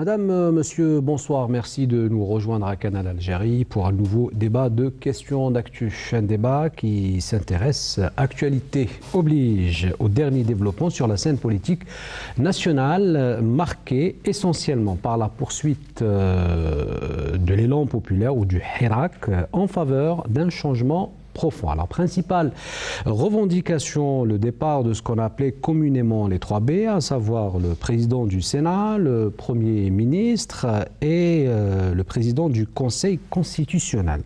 Madame, euh, Monsieur, bonsoir. Merci de nous rejoindre à Canal Algérie pour un nouveau débat de questions d'actu. Un débat qui s'intéresse, actualité oblige, au dernier développement sur la scène politique nationale, marquée essentiellement par la poursuite euh, de l'élan populaire ou du Hirak en faveur d'un changement profond. Alors, principale revendication, le départ de ce qu'on appelait communément les 3B, à savoir le président du Sénat, le Premier ministre et euh, le président du Conseil constitutionnel.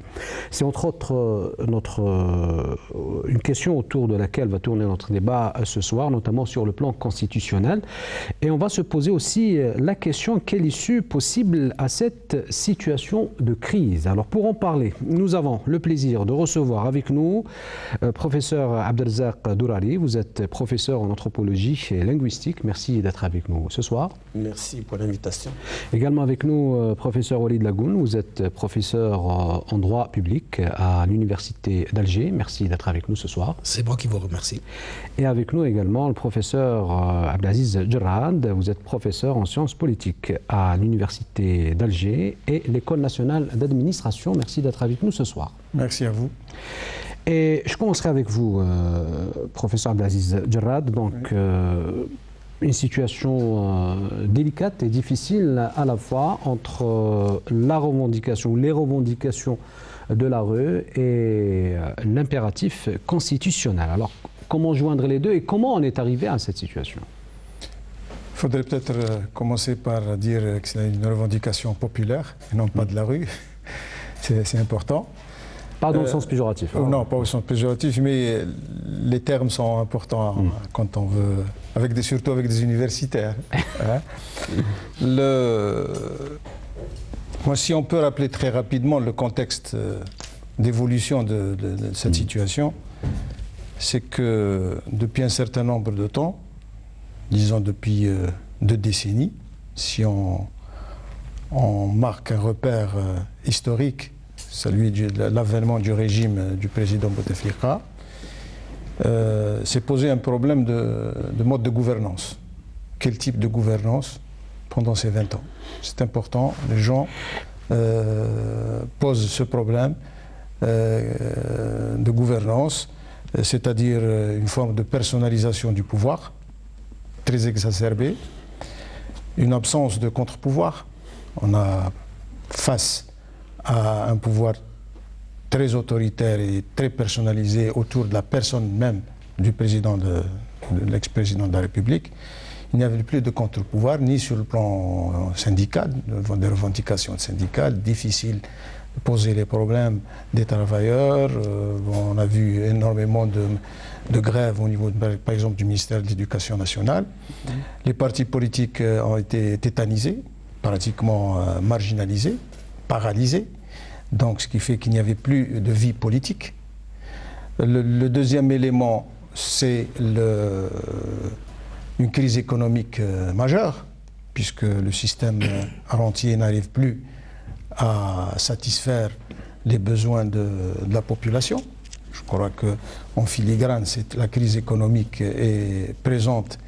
C'est entre autres euh, notre, euh, une question autour de laquelle va tourner notre débat ce soir, notamment sur le plan constitutionnel. Et on va se poser aussi la question quelle issue possible à cette situation de crise? Alors, pour en parler, nous avons le plaisir de recevoir avec nous euh, professeur Abdelzak Dourari. Vous êtes professeur en anthropologie et linguistique. Merci d'être avec nous ce soir. Merci pour l'invitation. Également avec nous, euh, professeur Walid Lagoun. Vous êtes professeur euh, en droit public à l'Université d'Alger. Merci d'être avec nous ce soir. C'est moi qui vous remercie. Et avec nous également le professeur Abdelaziz Gerrad. Vous êtes professeur en sciences politiques à l'Université d'Alger et l'École nationale d'administration. Merci d'être avec nous ce soir. Merci à vous. Et je commencerai avec vous, euh, professeur Abdelaziz Gerrad. Donc, euh, une situation euh, délicate et difficile à la fois entre la revendication, les revendications de la rue et l'impératif constitutionnel. Alors, comment joindre les deux et comment on est arrivé à cette situation? Il faudrait peut-être commencer par dire que c'est une revendication populaire et non pas de la rue. C'est important. Pas dans le sens péjoratif. Hein. Non, pas au sens péjoratif, mais les termes sont importants hmm. quand on veut, avec des, surtout avec des universitaires. Hein. le, moi, si on peut rappeler très rapidement le contexte euh, d'évolution de, cette hmm. situation, c'est que depuis un certain nombre de temps, disons depuis euh, deux décennies, si on, on marque un repère euh, historique celui de l'avènement du régime du président Bouteflika, euh, s'est posé un problème de, mode de gouvernance. Quel type de gouvernance pendant ces 20 ans? C'est important, les gens euh, posent ce problème euh, de gouvernance, c'est-à-dire une forme de personnalisation du pouvoir, très exacerbée, une absence de contre-pouvoir. On a face à un pouvoir très autoritaire et très personnalisé autour de la personne même du président de, l'ex-président de la République, il n'y avait plus de contre-pouvoir, ni sur le plan syndical, des revendications syndicales, difficile de poser les problèmes des travailleurs. Euh, on a vu énormément de, de grèves au niveau, par exemple, du ministère de l'Éducation nationale. Les partis politiques euh, ont été tétanisés, pratiquement euh, marginalisés paralysé, donc ce qui fait qu'il n'y avait plus de vie politique. Le, deuxième élément, c'est une crise économique euh, majeure, puisque le système entier n'arrive plus à satisfaire les besoins de, la population. Je crois qu'en filigrane, la crise économique est présente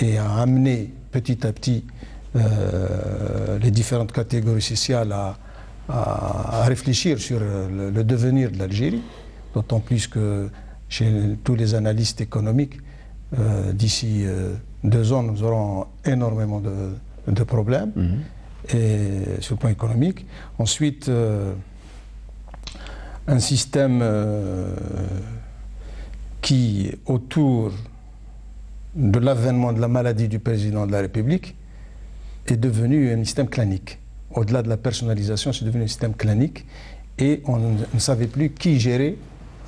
et a amené petit à petit euh, les différentes catégories sociales à, à, réfléchir sur le, devenir de l'Algérie, d'autant plus que chez tous les analystes économiques, euh, d'ici euh, deux ans, nous aurons énormément de, problèmes mhm. et, sur le plan économique. Ensuite, euh, un système qui, autour de l'avènement de la maladie du président de la République, est devenu un système clanique au-delà de la personnalisation, c'est devenu un système clanique et on ne savait plus qui gérait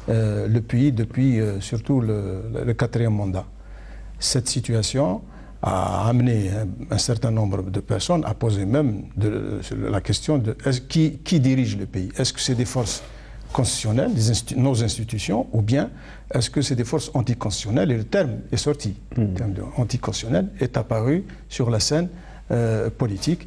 euh, le pays depuis euh, surtout le, quatrième mandat. Cette situation a amené un, certain nombre de personnes à poser même de, la question de qui, qui, dirige le pays? Est-ce que c'est des forces constitutionnelles, nos institutions, ou bien est-ce que c'est des forces anticonstitutionnelles? Et le terme est sorti. Le hmm. terme anticonstitutionnel est apparu sur la scène euh, politique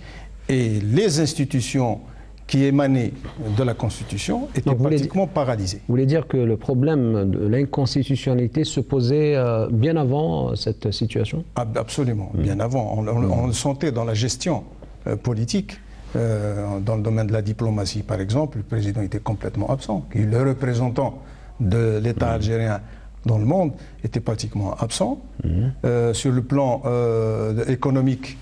et les institutions qui émanaient de la Constitution étaient pratiquement paralysées. Vous voulez dire que le problème de l'inconstitutionnalité se posait euh, bien avant cette situation? Absolument, hmm. bien avant. On, le sentait dans la gestion politique. dans le domaine de la diplomatie, par exemple, le président était complètement absent. Le représentant de l'État algérien dans le monde était pratiquement absent. Sur le plan économique,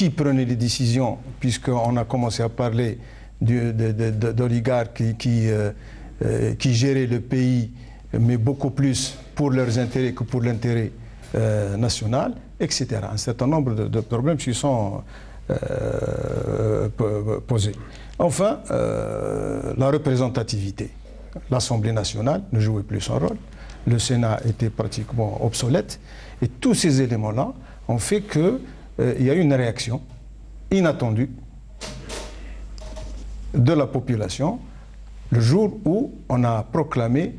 qui prenait les décisions, puisqu'on a commencé à parler d'oligarques qui, qui géraient le pays, mais beaucoup plus pour leurs intérêts que pour l'intérêt euh, national, etc. Un certain nombre de, problèmes qui sont euh, posés. Enfin, euh, la représentativité. L'Assemblée nationale ne jouait plus son rôle, le Sénat était pratiquement obsolète, et tous ces éléments-là ont fait qu'il y a eu une réaction inattendue de la population le jour où on a proclamé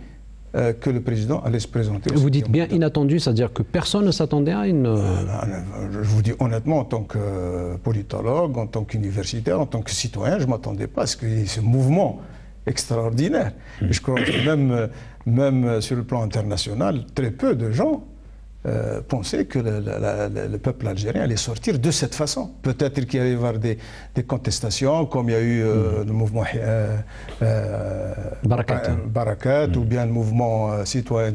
euh, que le président allait se présenter. Vous dites bien inattendu, c'est-à-dire que personne ne s'attendait à une... Euh, euh, je vous dis honnêtement, en tant que politologue, en tant qu'universitaire, en tant que citoyen, je ne m'attendais pas à ce qu'il y ait ce mouvement extraordinaire. Hmm. Je crois que même, même sur le plan international, très peu de gens euh, penser que le, peuple algérien allait sortir de cette façon. Peut-être qu'il allait y avoir des, contestations, comme il y a eu euh, mm. le mouvement euh, Barakat, ou mm. bien le mouvement citoyen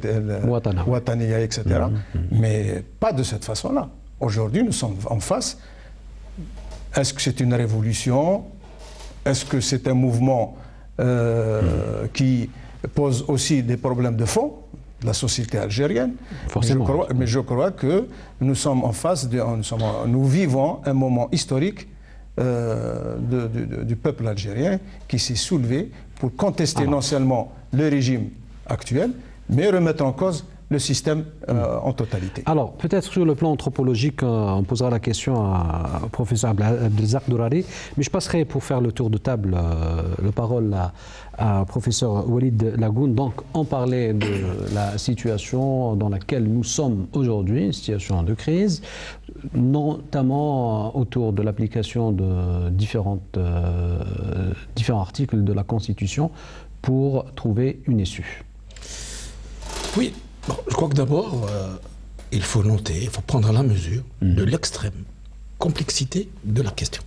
Ouattania, etc. Mm, Mais pas de cette façon-là. Aujourd'hui, nous sommes en face. Est-ce que c'est une révolution? Est-ce que c'est un mouvement qui pose aussi des problèmes de fond? La société algérienne. Forcément. Mais je crois, que nous sommes en face, de, nous, vivons un moment historique euh, du peuple algérien qui s'est soulevé pour contester non seulement le régime actuel, mais remettre en cause le système euh, en totalité. Alors, peut-être sur le plan anthropologique, euh, on posera la question à, au professeur Abdelzak Dourari, mais je passerai pour faire le tour de table euh, le parole à, professeur Walid Lagoun. Donc, on parlait de la situation dans laquelle nous sommes aujourd'hui, une situation de crise, notamment autour de l'application de différentes, différents articles de la Constitution pour trouver une issue. Oui, je crois que d'abord, euh, il faut noter, il faut prendre la mesure de mhm. l'extrême complexité de la question,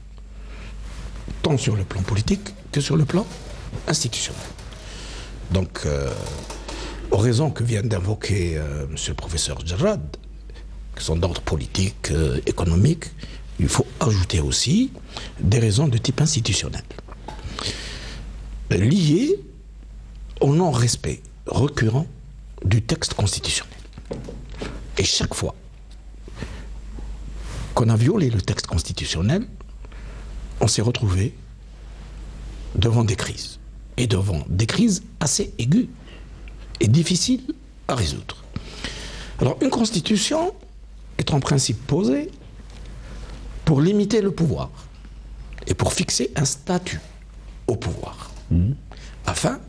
tant sur le plan politique que sur le plan institutionnel. Donc, euh, aux raisons que vient d'invoquer euh, M. le professeur Gerrad, qui sont d'ordre politique, économique, il faut ajouter aussi des raisons de type institutionnel, liées au non-respect récurrent du texte constitutionnel. Et chaque fois qu'on a violé le texte constitutionnel, on s'est retrouvé devant des crises. Et devant des crises assez aiguës et difficiles à résoudre. Alors une constitution est en principe posée pour limiter le pouvoir et pour fixer un statut au pouvoir, mmh. afin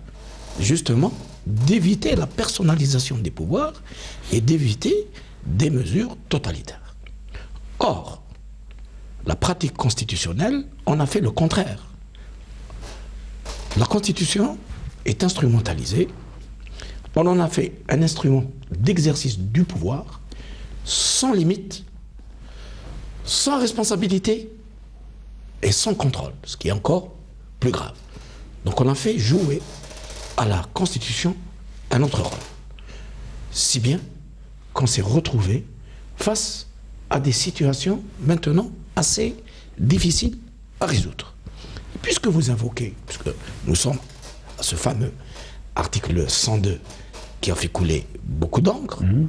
justement d'éviter la personnalisation des pouvoirs et d'éviter des mesures totalitaires. Or, la pratique constitutionnelle en a fait le contraire. La Constitution est instrumentalisée, on en a fait un instrument d'exercice du pouvoir sans limite, sans responsabilité et sans contrôle, ce qui est encore plus grave. Donc on a fait jouer à la Constitution un autre rôle. Si bien qu'on s'est retrouvé face à des situations maintenant assez difficiles à résoudre. Puisque vous invoquez, puisque nous sommes à ce fameux article 102 qui a fait couler beaucoup d'encre, mhm.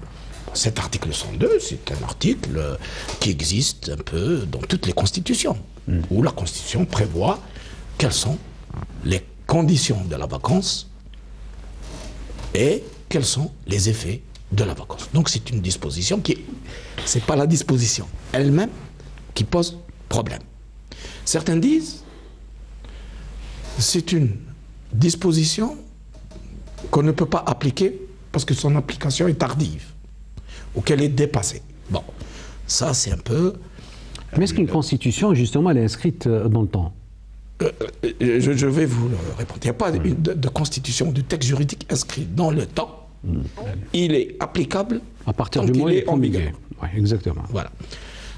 cet article 102, c'est un article qui existe un peu dans toutes les constitutions, mhm. où la constitution prévoit quelles sont les conditions de la vacance et quels sont les effets de la vacance? Donc c'est une disposition qui, c'est pas la disposition elle-même qui pose problème. Certains disent, c'est une disposition qu'on ne peut pas appliquer parce que son application est tardive ou qu'elle est dépassée. Bon, ça c'est un peu... Mais est-ce qu'une constitution, justement, elle est inscrite euh, dans le temps? Euh, euh, je, vais vous répondre. Il n'y a pas de, constitution, de texte juridique inscrit dans le temps. Il est applicable à partir du moment où il est en vigueur. exactement. Voilà.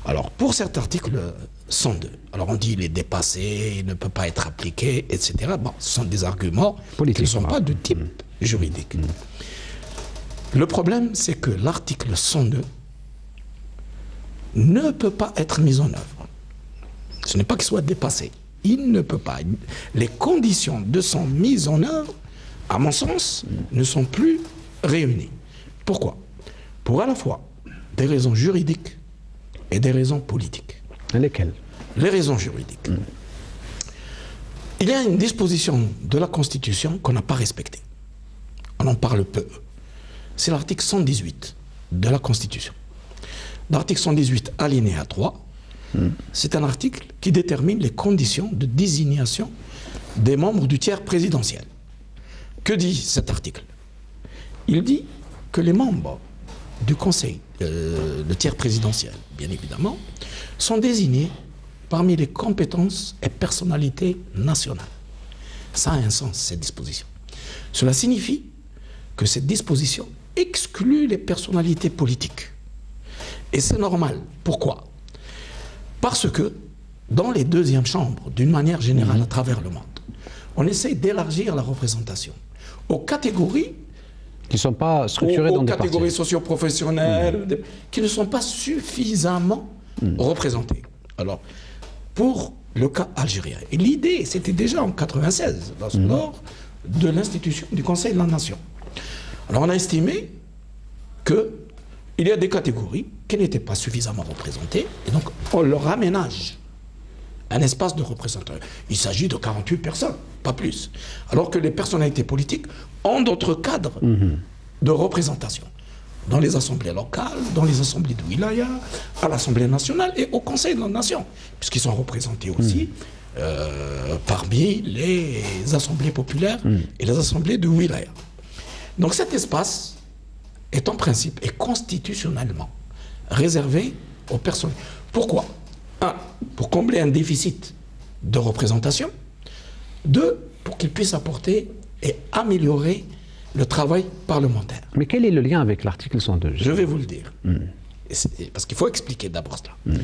Alors, pour cet article 102, alors on dit qu'il est dépassé, il ne peut pas être appliqué, etc. Bon, ce sont des arguments qui ne sont pas de type juridique. Le problème, c'est que l'article 102 ne peut pas être mis en œuvre. Ce n'est pas qu'il soit dépassé. Il ne peut pas. Les conditions de son mise en œuvre, à mon sens, ne sont plus réunies. Pourquoi? Pour à la fois des raisons juridiques et des raisons politiques. Lesquelles? Les raisons juridiques. Il y a une disposition de la Constitution qu'on n'a pas respectée. On en parle peu. C'est l'article 118 de la Constitution. L'article 118, alinéa 3, c'est un article qui détermine les conditions de désignation des membres du tiers présidentiel. Que dit cet article? Il dit que les membres du Conseil, euh, le tiers présidentiel, bien évidemment, sont désignés parmi les compétences et personnalités nationales. Ça a un sens, cette disposition. Cela signifie que cette disposition exclut les personnalités politiques. Et c'est normal. Pourquoi? Parce que dans les deuxièmes chambres, d'une manière générale à travers le monde, on essaie d'élargir la représentation aux catégories qui ne sont pas structurées aux, dans des catégories socio-professionnelles, de- qui ne sont pas suffisamment représentées. Alors, pour le cas algérien, et l'idée, c'était déjà en 96, dans- lors de l'institution du Conseil de la Nation. Alors, on a estimé que il y a des catégories qui n'étaient pas suffisamment représentées, et donc on leur aménage un espace de représentation. Il s'agit de 48 personnes, pas plus. Alors que les personnalités politiques ont d'autres cadres de représentation. Dans les assemblées locales, dans les assemblées de wilaya, à l'Assemblée nationale et au Conseil de la Nation, puisqu'ils sont représentés aussi euh, parmi les assemblées populaires et les assemblées de wilaya. Donc cet espace est en principe et constitutionnellement réservé aux personnes. Pourquoi? Un, pour combler un déficit de représentation. Deux, pour qu'ils puissent apporter et améliorer le travail parlementaire. Mais quel est le lien avec l'article 102 Je vais vous le dire. Parce qu'il faut expliquer d'abord cela.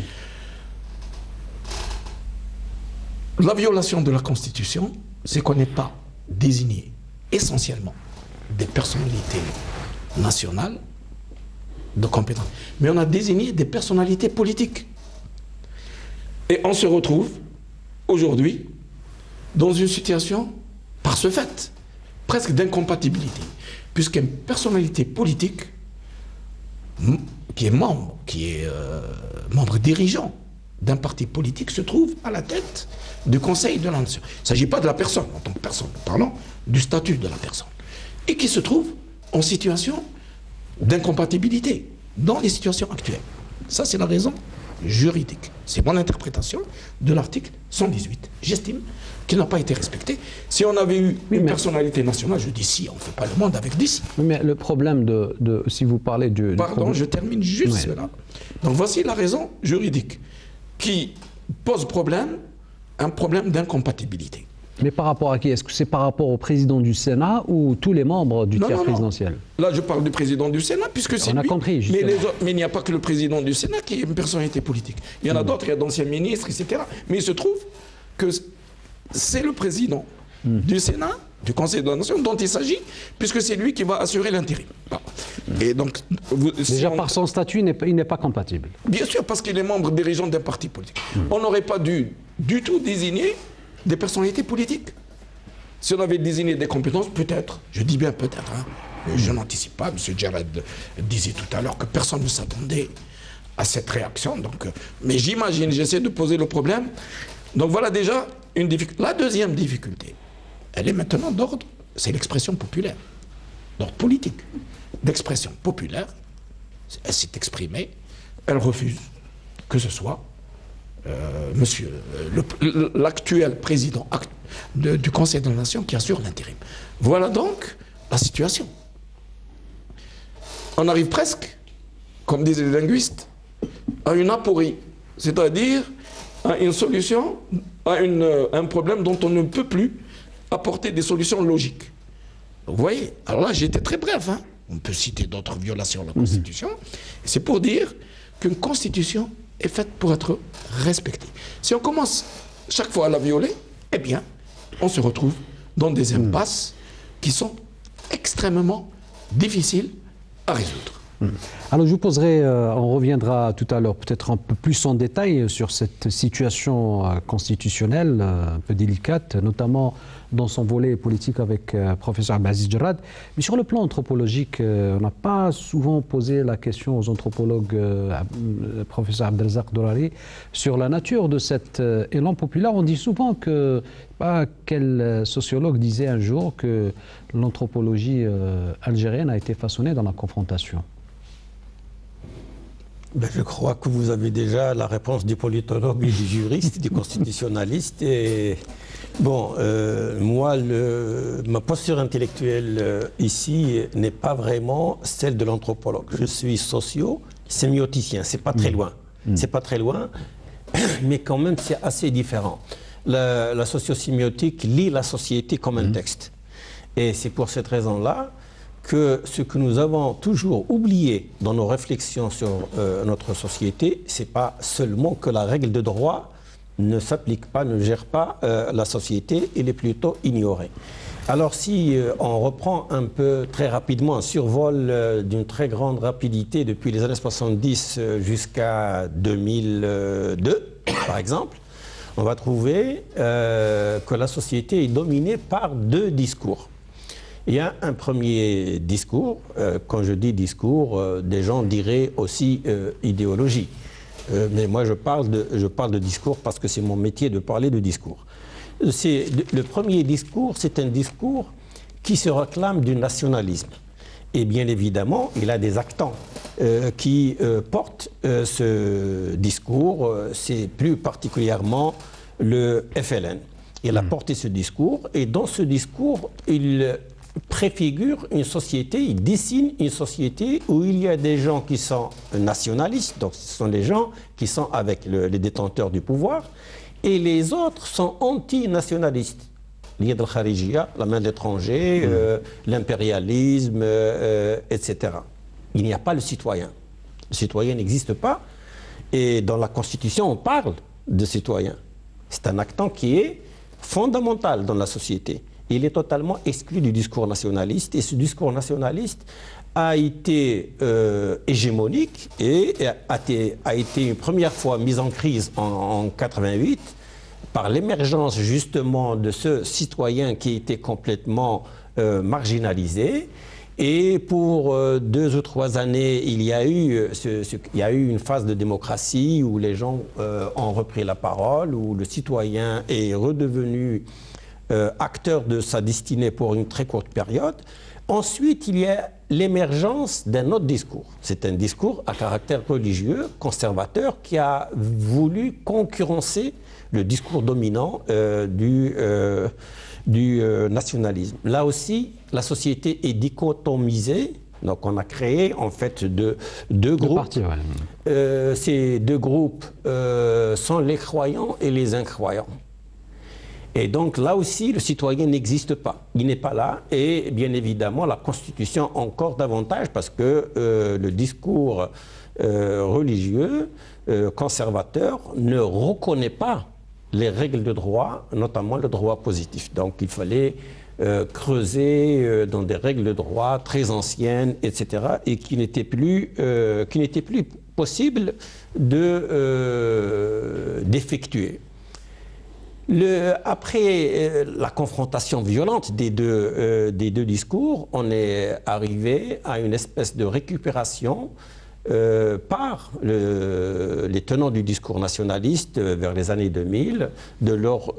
La violation de la Constitution, c'est qu'on n'est pas désigné essentiellement des personnalités nationales de compétence, mais on a désigné des personnalités politiques. Et on se retrouve aujourd'hui dans une situation, par ce fait, presque d'incompatibilité, puisqu'une personnalité politique qui est membre, qui est euh, membre dirigeant d'un parti politique, se trouve à la tête du Conseil de la Nation. Il ne s'agit pas de la personne en tant que personne, parlons du statut de la personne. Et qui se trouve en situation d'incompatibilité dans les situations actuelles. Ça, c'est la raison juridique. C'est mon interprétation de l'article 118. J'estime qu'il n'a pas été respecté. Si on avait eu Oui, une personnalité nationale, je dis si, on ne fait pas le monde avec 10. Oui, Mais le problème de, de- si vous parlez du, du Pardon, problème- je termine juste Ouais. cela. Donc voici la raison juridique qui pose problème, un problème d'incompatibilité. Mais par rapport à qui? Est-ce que c'est par rapport au président du Sénat ou tous les membres du Non, tiers non, non. présidentiel? Là, je parle du président du Sénat, puisque c'est On a compris, mais, justement. les autres- mais il n'y a pas que le président du Sénat qui est une personnalité politique. Il y en a d'autres, il y a d'anciens ministres, etc. Mais il se trouve que c'est le président Hmm. du Sénat, du Conseil de la Nation, dont il s'agit, puisque c'est lui qui va assurer l'intérim. Et donc, vous- si Déjà on- par son statut, il n'est pas- compatible. Bien sûr, parce qu'il est membre dirigeant d'un parti politique. Hmm. On n'aurait pas dû du tout désigner des personnalités politiques. Si on avait désigné des compétences, peut-être, je dis bien peut-être, hein, je n'anticipe pas, M. Jared disait tout à l'heure que personne ne s'attendait à cette réaction. Euh, mais j'imagine, j'essaie de poser le problème. Donc voilà déjà une difficulté. La deuxième difficulté, elle est maintenant d'ordre, c'est l'expression populaire, d'ordre politique, d'expression populaire. Elle s'est exprimée, elle refuse que ce soit euh, monsieur, euh, l'actuel président act- de- du Conseil de la Nation qui assure l'intérim. Voilà donc la situation. On arrive presque, comme disent les linguistes, à une aporie, c'est-à-dire à une solution, à une, euh, un problème dont on ne peut plus apporter des solutions logiques. Vous voyez, alors là j'ai été très bref, hein. on peut citer d'autres violations de la Constitution, c'est pour dire qu'une Constitution est faite pour être respectée. Si on commence chaque fois à la violer, eh bien, on se retrouve dans des hmm. impasses qui sont extrêmement difficiles à résoudre. Hmm. Alors je vous poserai, euh, on reviendra tout à l'heure peut-être un peu plus en détail sur cette situation euh, constitutionnelle euh, un peu délicate, notamment dans son volet politique avec le professeur Abaziz Jarrad. Mais sur le plan anthropologique, on n'a pas souvent posé la question aux anthropologues, le professeur Abdelzak Dorari, sur la nature de cet élan populaire. On dit souvent que, pas quel sociologue disait un jour que l'anthropologie algérienne a été façonnée dans la confrontation. Ben, je crois que vous avez déjà la réponse du politologue et du juriste, du constitutionnaliste. Et bon, euh, moi, le, ma posture intellectuelle euh, ici n'est pas vraiment celle de l'anthropologue. Je suis socio-sémioticien. C'est pas très mm. loin. Mm. C'est pas très loin, mais quand même, c'est assez différent. La, la socio-sémiotique lit la société comme un mm. texte. Et c'est pour cette raison-là que ce que nous avons toujours oublié dans nos réflexions sur euh, notre société, c'est pas seulement que la règle de droit ne s'applique pas, ne gère pas euh, la société, elle est plutôt ignorée. Alors si euh, on reprend un peu très rapidement un survol d'une très grande rapidité depuis les années 70 jusqu'à 2002, par exemple, on va trouver que la société est dominée par deux discours. Il y a un premier discours. Euh, quand je dis discours, euh, des gens diraient aussi euh, mais moi, je parle, de, je parle de discours parce que c'est mon métier de parler de discours. Le premier discours, c'est un discours qui se réclame du nationalisme. Et bien évidemment, il a des actants qui portent ce discours. c'est plus particulièrement le FLN. Il a hmm. porté ce discours et dans ce discours, il préfigure une société, il dessine une société où il y a des gens qui sont nationalistes, donc ce sont les gens qui sont avec les détenteurs du pouvoir, et les autres sont antinationalistes. Liés de la main d'étranger, mm. euh, l'impérialisme, euh, etc. Il n'y a pas le citoyen. Le citoyen n'existe pas, et dans la Constitution, on parle de citoyen. C'est un actant qui est fondamental dans la société il est totalement exclu du discours nationaliste. Et ce discours nationaliste a été euh, hégémonique et a été, a été, une première fois mis en crise en, 1988 par l'émergence justement de ce citoyen qui était complètement euh, marginalisé. Et pour euh, deux ou trois années, il y, a eu, il y a eu une phase de démocratie où les gens ont repris la parole, où le citoyen est redevenu euh, acteur de sa destinée pour une très courte période. Ensuite, il y a l'émergence d'un autre discours. C'est un discours à caractère religieux, conservateur, qui a voulu concurrencer le discours dominant euh, du, euh, du nationalisme. Là aussi, la société est dichotomisée. Donc on a créé en fait deux, deux groupes. ces deux groupes sont les croyants et les incroyants. Et donc là aussi, le citoyen n'existe pas. Il n'est pas là. Et bien évidemment, la Constitution encore davantage parce que euh, le discours euh, religieux, euh, conservateur, ne reconnaît pas les règles de droit, notamment le droit positif. Donc il fallait creuser dans des règles de droit très anciennes, etc., et qui n'étaient plus, qui plus possible d'effectuer après euh, la confrontation violente des deux, euh, des deux discours, on est arrivé à une espèce de récupération euh, par les tenants du discours nationaliste vers les années 2000 de leur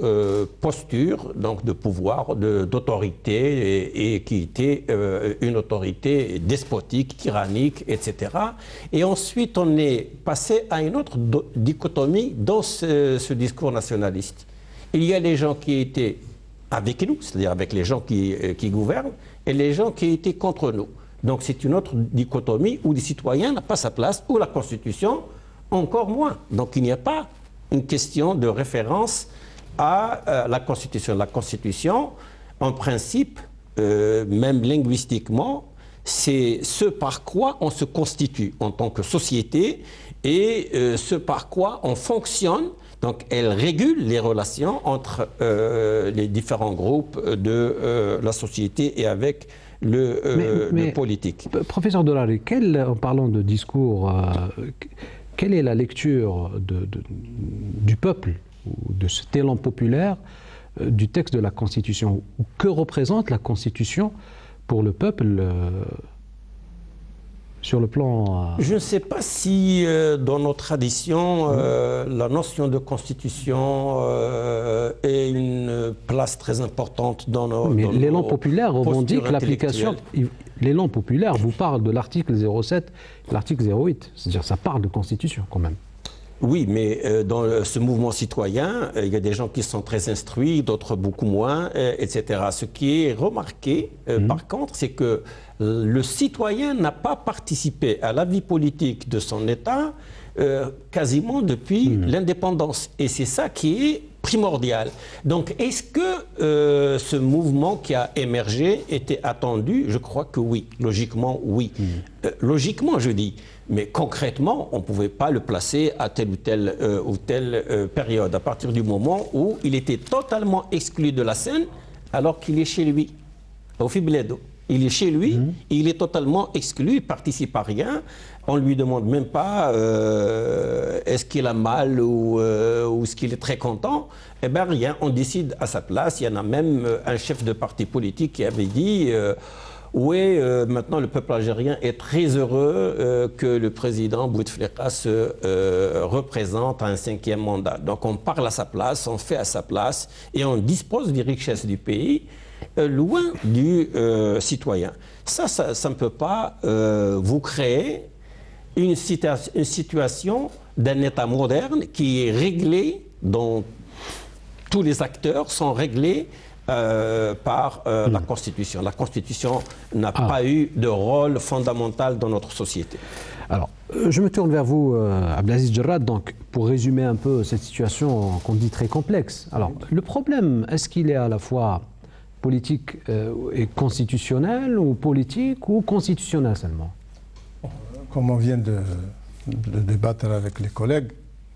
posture donc de pouvoir, d'autorité et, qui était une autorité despotique, tyrannique, etc. Et ensuite on est passé à une autre dichotomie dans ce discours nationaliste. Il y a les gens qui étaient avec nous, c'est-à-dire avec les gens qui, euh, qui, gouvernent, et les gens qui étaient contre nous. Donc c'est une autre dichotomie où les citoyens n'ont pas sa place, ou la Constitution encore moins. Donc il n'y a pas une question de référence à euh, la Constitution. La Constitution, en principe, euh, même linguistiquement, c'est ce par quoi on se constitue en tant que société et ce par quoi on fonctionne. Donc elle régule les relations entre euh, les différents groupes de euh, la société et avec le, politique. Professeur Dolary, en parlant de discours, quelle est la lecture du peuple, ou de cet élan populaire, du texte de la Constitution? Que représente la Constitution pour le peuple euh, sur le plan... Euh, Je ne sais pas si euh, dans nos traditions, la notion de constitution est une place très importante dans nos... Mais l'élan populaire revendique l'application... L'élan populaire vous parle de l'article 07, l'article 08. C'est-à-dire ça parle de constitution quand même. Oui, mais euh, dans ce mouvement citoyen, euh, il y a des gens qui sont très instruits, d'autres beaucoup moins, euh, etc. Ce qui est remarqué, mhm. par contre, c'est que le citoyen n'a pas participé à la vie politique de son État quasiment depuis mhm. l'indépendance. Et c'est ça qui est primordial. Donc, est-ce que ce mouvement qui a émergé était attendu? Je crois que oui. Logiquement, oui. Mhm. logiquement, je dis. Mais concrètement, on ne pouvait pas le placer à telle ou telle, euh, ou telle euh, période, à partir du moment où il était totalement exclu de la scène, alors qu'il est chez lui, au Fibledo. Il est chez lui, mhm. il est totalement exclu, il ne participe à rien. On ne lui demande même pas euh, est-ce qu'il a mal ou, ou est-ce qu'il est très content? Eh bien, rien, on décide à sa place. Il y en a même un chef de parti politique qui avait dit oui, euh, maintenant le peuple algérien est très heureux euh, que le président Bouteflika se euh, représente à un cinquième mandat. Donc on parle à sa place, on fait à sa place et on dispose des richesses du pays loin du citoyen. Ça, ça, ne peut pas vous créer une, une situation d'un État moderne qui est réglé, dont tous les acteurs sont réglés euh, par euh, la hmm. Constitution. La Constitution n'a ah. pas eu de rôle fondamental dans notre société. Alors, euh, je me tourne vers vous, Abdelaziz Jarrad, donc, pour résumer un peu cette situation qu'on dit très complexe. Alors, le problème, est-ce qu'il est à la fois politique et constitutionnel, ou politique, ou constitutionnel seulement? Comme on vient de, de débattre avec les collègues,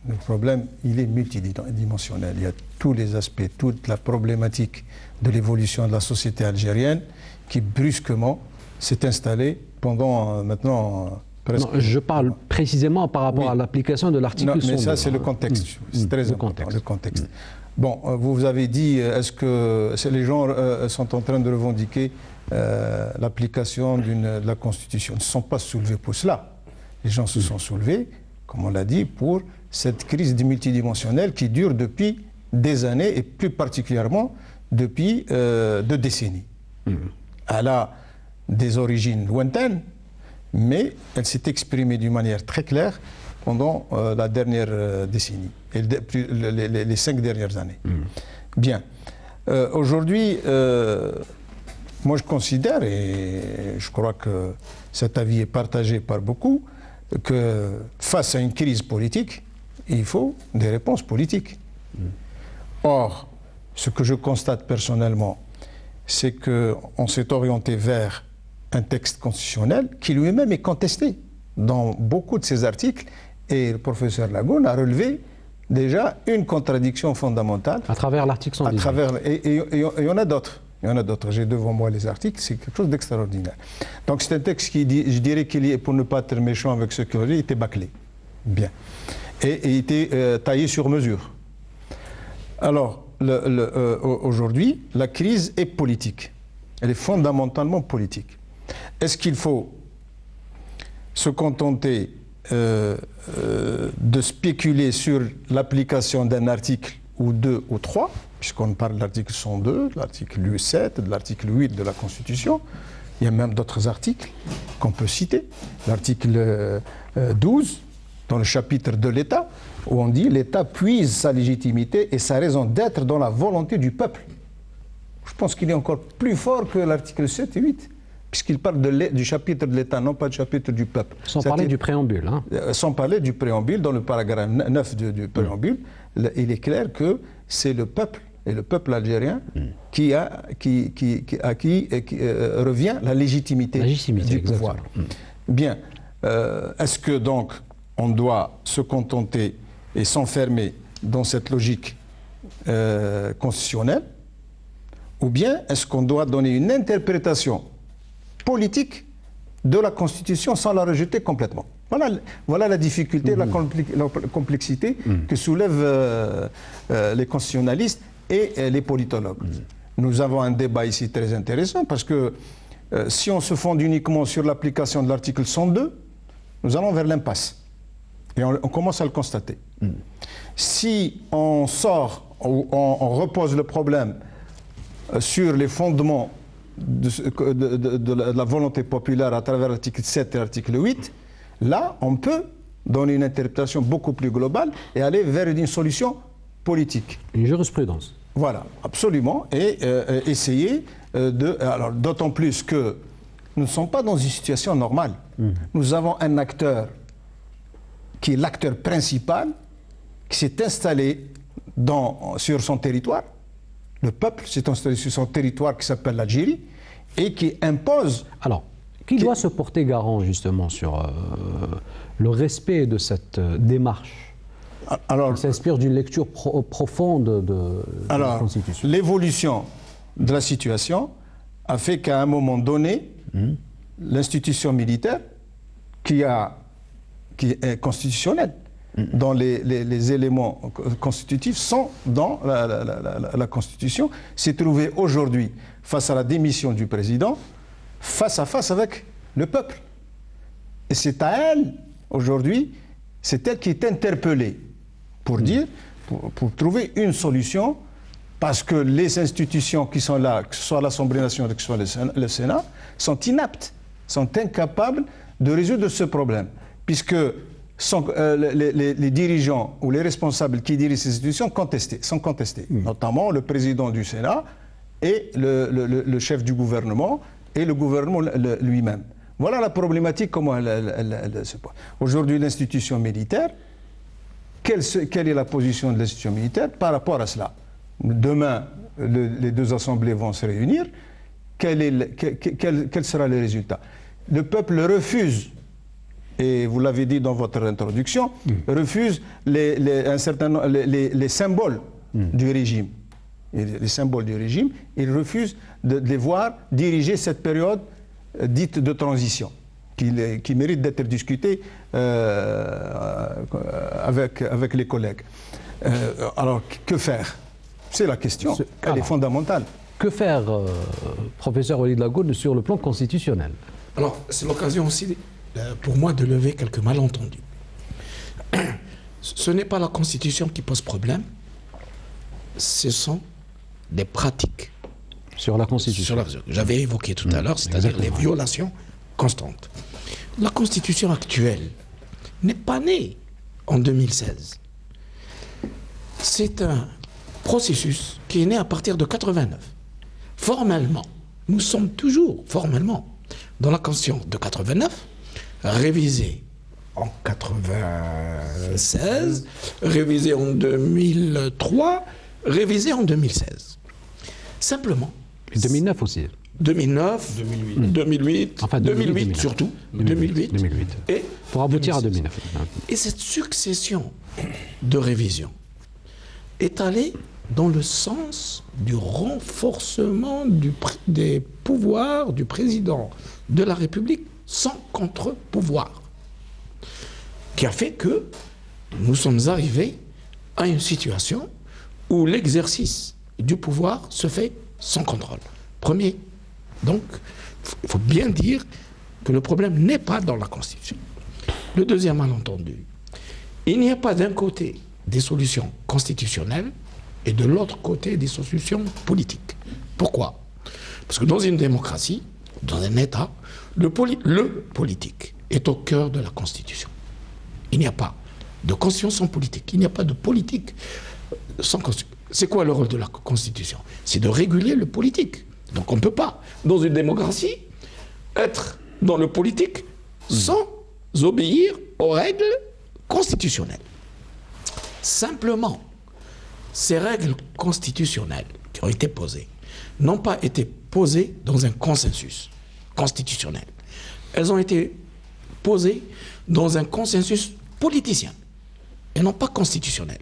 le problème, il est multidimensionnel. Il y a tous les aspects, toute la problématique de l'évolution de la société algérienne qui brusquement s'est installée pendant euh, maintenant euh, presque... Non, je parle précisément par rapport à l'application de l'article mais ça c'est le contexte, mmh. c'est très important, contexte. le contexte. Mmh. Bon, euh, vous avez dit, est-ce que les gens sont en train de revendiquer l'application de la Constitution? Ils ne sont pas soulevés pour cela. Les gens se sont soulevés, comme on l'a dit, pour cette crise multidimensionnelle qui dure depuis des années et plus particulièrement depuis euh, deux décennies. Mmh. Elle a des origines lointaines, mais elle s'est exprimée d'une manière très claire pendant euh, la dernière euh, décennie, et les, cinq dernières années. Mmh. Bien. Aujourd'hui, moi je considère, et je crois que cet avis est partagé par beaucoup, que face à une crise politique, il faut des réponses politiques. Or, ce que je constate personnellement, c'est qu'on s'est orienté vers un texte constitutionnel qui lui-même est contesté dans beaucoup de ses articles. Et le professeur Lagoun a relevé déjà une contradiction fondamentale. À travers l'article 118. À travers, et il y en a d'autres. Il y en a d'autres. J'ai devant moi les articles. C'est quelque chose d'extraordinaire. Donc c'est un texte qui, je dirais qu'il est, pour ne pas être méchant avec ce qu'il dit, était bâclé. Bien. Et, il était euh, taillé sur mesure. Alors, euh, aujourd'hui, la crise est politique. Elle est fondamentalement politique. Est-ce qu'il faut se contenter euh, de spéculer sur l'application d'un article ou deux ou trois, puisqu'on parle de l'article 102, de l'article 7, de l'article 8 de la Constitution. Il y a même d'autres articles qu'on peut citer. L'article 12, dans le chapitre de l'État, où on dit l'État puise sa légitimité et sa raison d'être dans la volonté du peuple. Je pense qu'il est encore plus fort que l'article 7 et 8, puisqu'il parle du chapitre de l'État, non pas du chapitre du peuple. Sans parler du préambule. Hein. Euh, sans parler du préambule, dans le paragraphe 9 du, préambule, il est clair que c'est le peuple, et le peuple algérien, qui a, qui, qui, à qui, euh, revient la légitimité, du pouvoir. Mm. Bien. Euh, est-ce que donc on doit se contenter et s'enfermer dans cette logique euh, constitutionnelle ou bien est-ce qu'on doit donner une interprétation politique de la Constitution sans la rejeter complètement? Voilà, voilà la difficulté, la, mmh. complexité mmh. que soulèvent les constitutionnalistes et les politologues. Mmh. Nous avons un débat ici très intéressant parce que euh, si on se fonde uniquement sur l'application de l'article 102, nous allons vers l'impasse. Et on, commence à le constater. Si on sort ou on, repose le problème euh, sur les fondements de, la volonté populaire à travers l'article 7 et l'article 8, là, on peut donner une interprétation beaucoup plus globale et aller vers une solution politique. Une jurisprudence. Voilà, absolument. Et euh, essayer euh, de. Alors, d'autant plus que nous ne sommes pas dans une situation normale. Mmh. Nous avons un acteur qui est l'acteur principal, qui s'est installé dans, sur son territoire. Le peuple s'est installé sur son territoire qui s'appelle l'Algérie et qui impose. Alors, qui doit se porter garant justement sur euh, le respect de cette démarche? Alors, Il s'inspire d'une lecture profonde de, la Constitution. L'évolution de la situation a fait qu'à un moment donné, hmm. l'institution militaire, qui, a, qui est constitutionnelle, hmm. dont les, éléments constitutifs sont dans la, Constitution, s'est trouvée aujourd'hui, face à la démission du président, face à face avec le peuple. Et c'est à elle, aujourd'hui, c'est elle qui est interpellée pour dire, pour, trouver une solution, parce que les institutions qui sont là, que ce soit l'Assemblée nationale, que ce soit le Sénat, sont inaptes, sont incapables de résoudre ce problème, puisque sont, euh, les, dirigeants ou les responsables qui dirigent ces institutions contestés, sont contestés, hmm. notamment le président du Sénat et le, chef du gouvernement et le gouvernement lui-même. Voilà la problématique, comment elle, elle se passe. Aujourd'hui, l'institution militaire, quelle, est la position de l'institution militaire par rapport à cela? Demain, les deux assemblées vont se réunir. Quel, sera le résultat? Le peuple refuse, et vous l'avez dit dans votre introduction, mm. refuse les, un certain, les, symboles mm. du régime. les symboles du régime, il refuse de les voir diriger cette période euh, dite de transition qui, mérite d'être discuté euh, avec, avec les collègues. Euh, alors, que faire? C'est la question. Elle est fondamentale. Que faire, euh, professeur Walid Lagoud, sur le plan constitutionnel? Alors, c'est l'occasion aussi pour moi de lever quelques malentendus. Ce n'est pas la Constitution qui pose problème, ce sont des pratiques. Sur la Constitution. J'avais évoqué tout à mmh, l'heure, c'est-à-dire les violations constante. La constitution actuelle n'est pas née en 2016. C'est un processus qui est né à partir de 89. Formellement, nous sommes toujours formellement dans la Constitution de 89, révisée en 96, révisée en 2003, révisée en 2016. Simplement. 2009 aussi. 2009, 2008, 2008, enfin, 2008, surtout, 2008, 2008, et pour aboutir à 2009. Et cette succession de révisions est allée dans le sens du renforcement du, des pouvoirs du président de la République sans contre-pouvoir, qui a fait que nous sommes arrivés à une situation où l'exercice du pouvoir se fait sans contrôle. Premier donc, il faut bien dire que le problème n'est pas dans la Constitution. Le deuxième malentendu, il n'y a pas d'un côté des solutions constitutionnelles et de l'autre côté des solutions politiques. Pourquoi? Parce que dans une démocratie, dans un État, le, politique est au cœur de la Constitution. Il n'y a pas de constitution sans politique. Il n'y a pas de politique sans constitution. C'est quoi le rôle de la Constitution? C'est de réguler le politique. Donc on ne peut pas, dans une démocratie, être dans le politique sans obéir aux règles constitutionnelles. Simplement, ces règles constitutionnelles qui ont été posées n'ont pas été posées dans un consensus constitutionnel. Elles ont été posées dans un consensus politicien et non pas constitutionnel.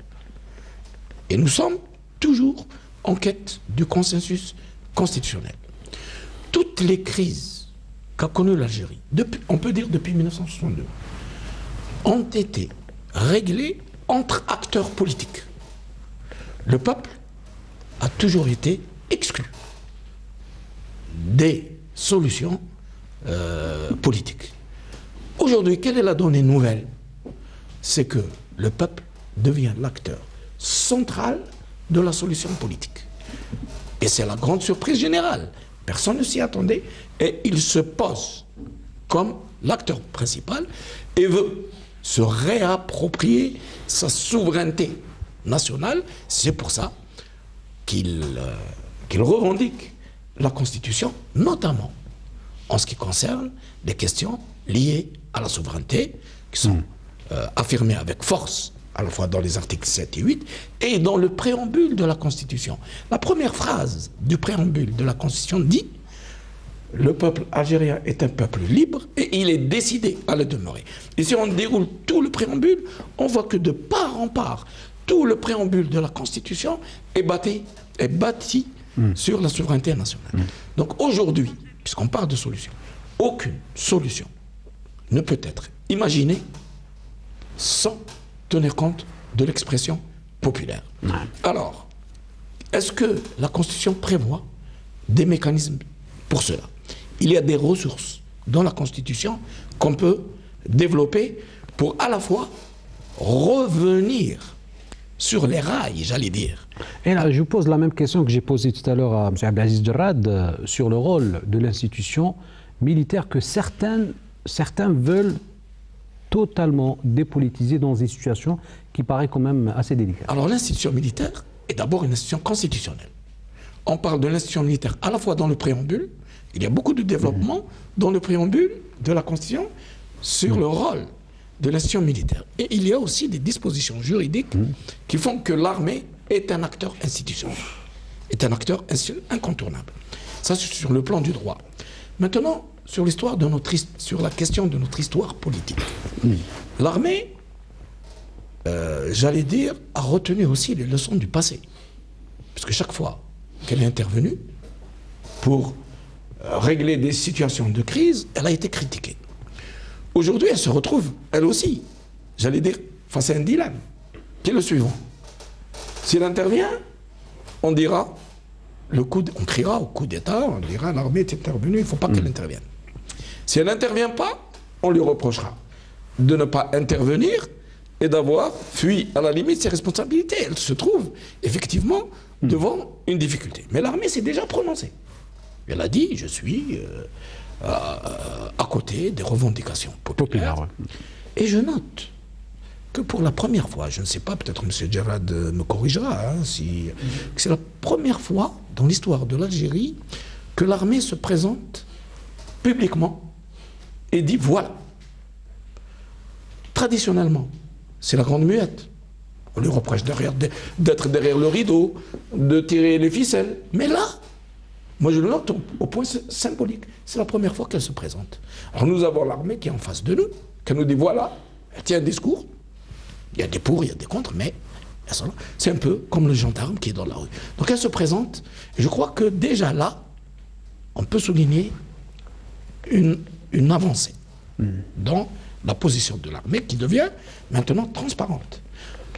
Et nous sommes toujours en quête du consensus constitutionnel. Toutes les crises qu'a connues l'Algérie, on peut dire depuis 1962, ont été réglées entre acteurs politiques. Le peuple a toujours été exclu des solutions euh, politiques. Aujourd'hui, quelle est la donnée nouvelle? C'est que le peuple devient l'acteur central de la solution politique. Et c'est la grande surprise générale. Personne ne s'y attendait. Et il se pose comme l'acteur principal et veut se réapproprier sa souveraineté nationale. C'est pour ça qu'il euh, revendique la Constitution, notamment en ce qui concerne les questions liées à la souveraineté, qui sont hmm. euh, affirmées avec force à la fois dans les articles 7 et 8, et dans le préambule de la Constitution. La première phrase du préambule de la Constitution dit le peuple algérien est un peuple libre et il est décidé à le demeurer. Et si on déroule tout le préambule, on voit que de part en part, tout le préambule de la Constitution est bâti, est bâti hmm. sur la souveraineté nationale. Hmm. Donc aujourd'hui, puisqu'on parle de solution, aucune solution ne peut être imaginée sans tenir compte de l'expression populaire. Alors, est-ce que la Constitution prévoit des mécanismes pour cela? Il y a des ressources dans la Constitution qu'on peut développer pour à la fois revenir sur les rails, j'allais dire. Et là, je vous pose la même question que j'ai posée tout à l'heure à M. Abdelaziz Djerad euh, sur le rôle de l'institution militaire que certains, certains veulent totalement dépolitisé dans des situations qui paraissent quand même assez délicates. Alors l'institution militaire est d'abord une institution constitutionnelle. On parle de l'institution militaire à la fois dans le préambule, il y a beaucoup de développement mmh. dans le préambule de la Constitution sur le rôle de l'institution militaire. Et il y a aussi des dispositions juridiques mmh. qui font que l'armée est un acteur institutionnel, est un acteur incontournable. Ça, c'est sur le plan du droit. Maintenant, sur l'histoire de notre sur la question de notre histoire politique. L'armée, euh, j'allais dire, a retenu aussi les leçons du passé. Parce que chaque fois qu'elle est intervenue pour euh, régler des situations de crise, elle a été critiquée. Aujourd'hui, elle se retrouve, elle aussi, j'allais dire, face à un dilemme, qui est le suivant? S'il intervient, on dira, le coup on criera au coup d'État, on dira l'armée est intervenue, il ne faut pas qu'elle mm. intervienne. Si elle n'intervient pas, on lui reprochera de ne pas intervenir et d'avoir fui à la limite ses responsabilités. Elle se trouve effectivement hmm. devant une difficulté. Mais l'armée s'est déjà prononcée. Elle a dit, je suis euh, à, côté des revendications populaires. Et je note que pour la première fois, je ne sais pas, peut-être M. Djerad me corrigera, hein, si, c'est la première fois dans l'histoire de l'Algérie que l'armée se présente publiquement et dit voilà. Traditionnellement, c'est la grande muette. On lui reproche d'être derrière le rideau, de tirer les ficelles. Mais là, moi je le note au, point symbolique. C'est la première fois qu'elle se présente. Alors nous avons l'armée qui est en face de nous, qui nous dit voilà, elle tient un discours. Il y a des pour, il y a des contre, mais c'est un peu comme le gendarme qui est dans la rue. Donc elle se présente. Et je crois que déjà là, on peut souligner une une avancée dans la position de l'armée qui devient maintenant transparente.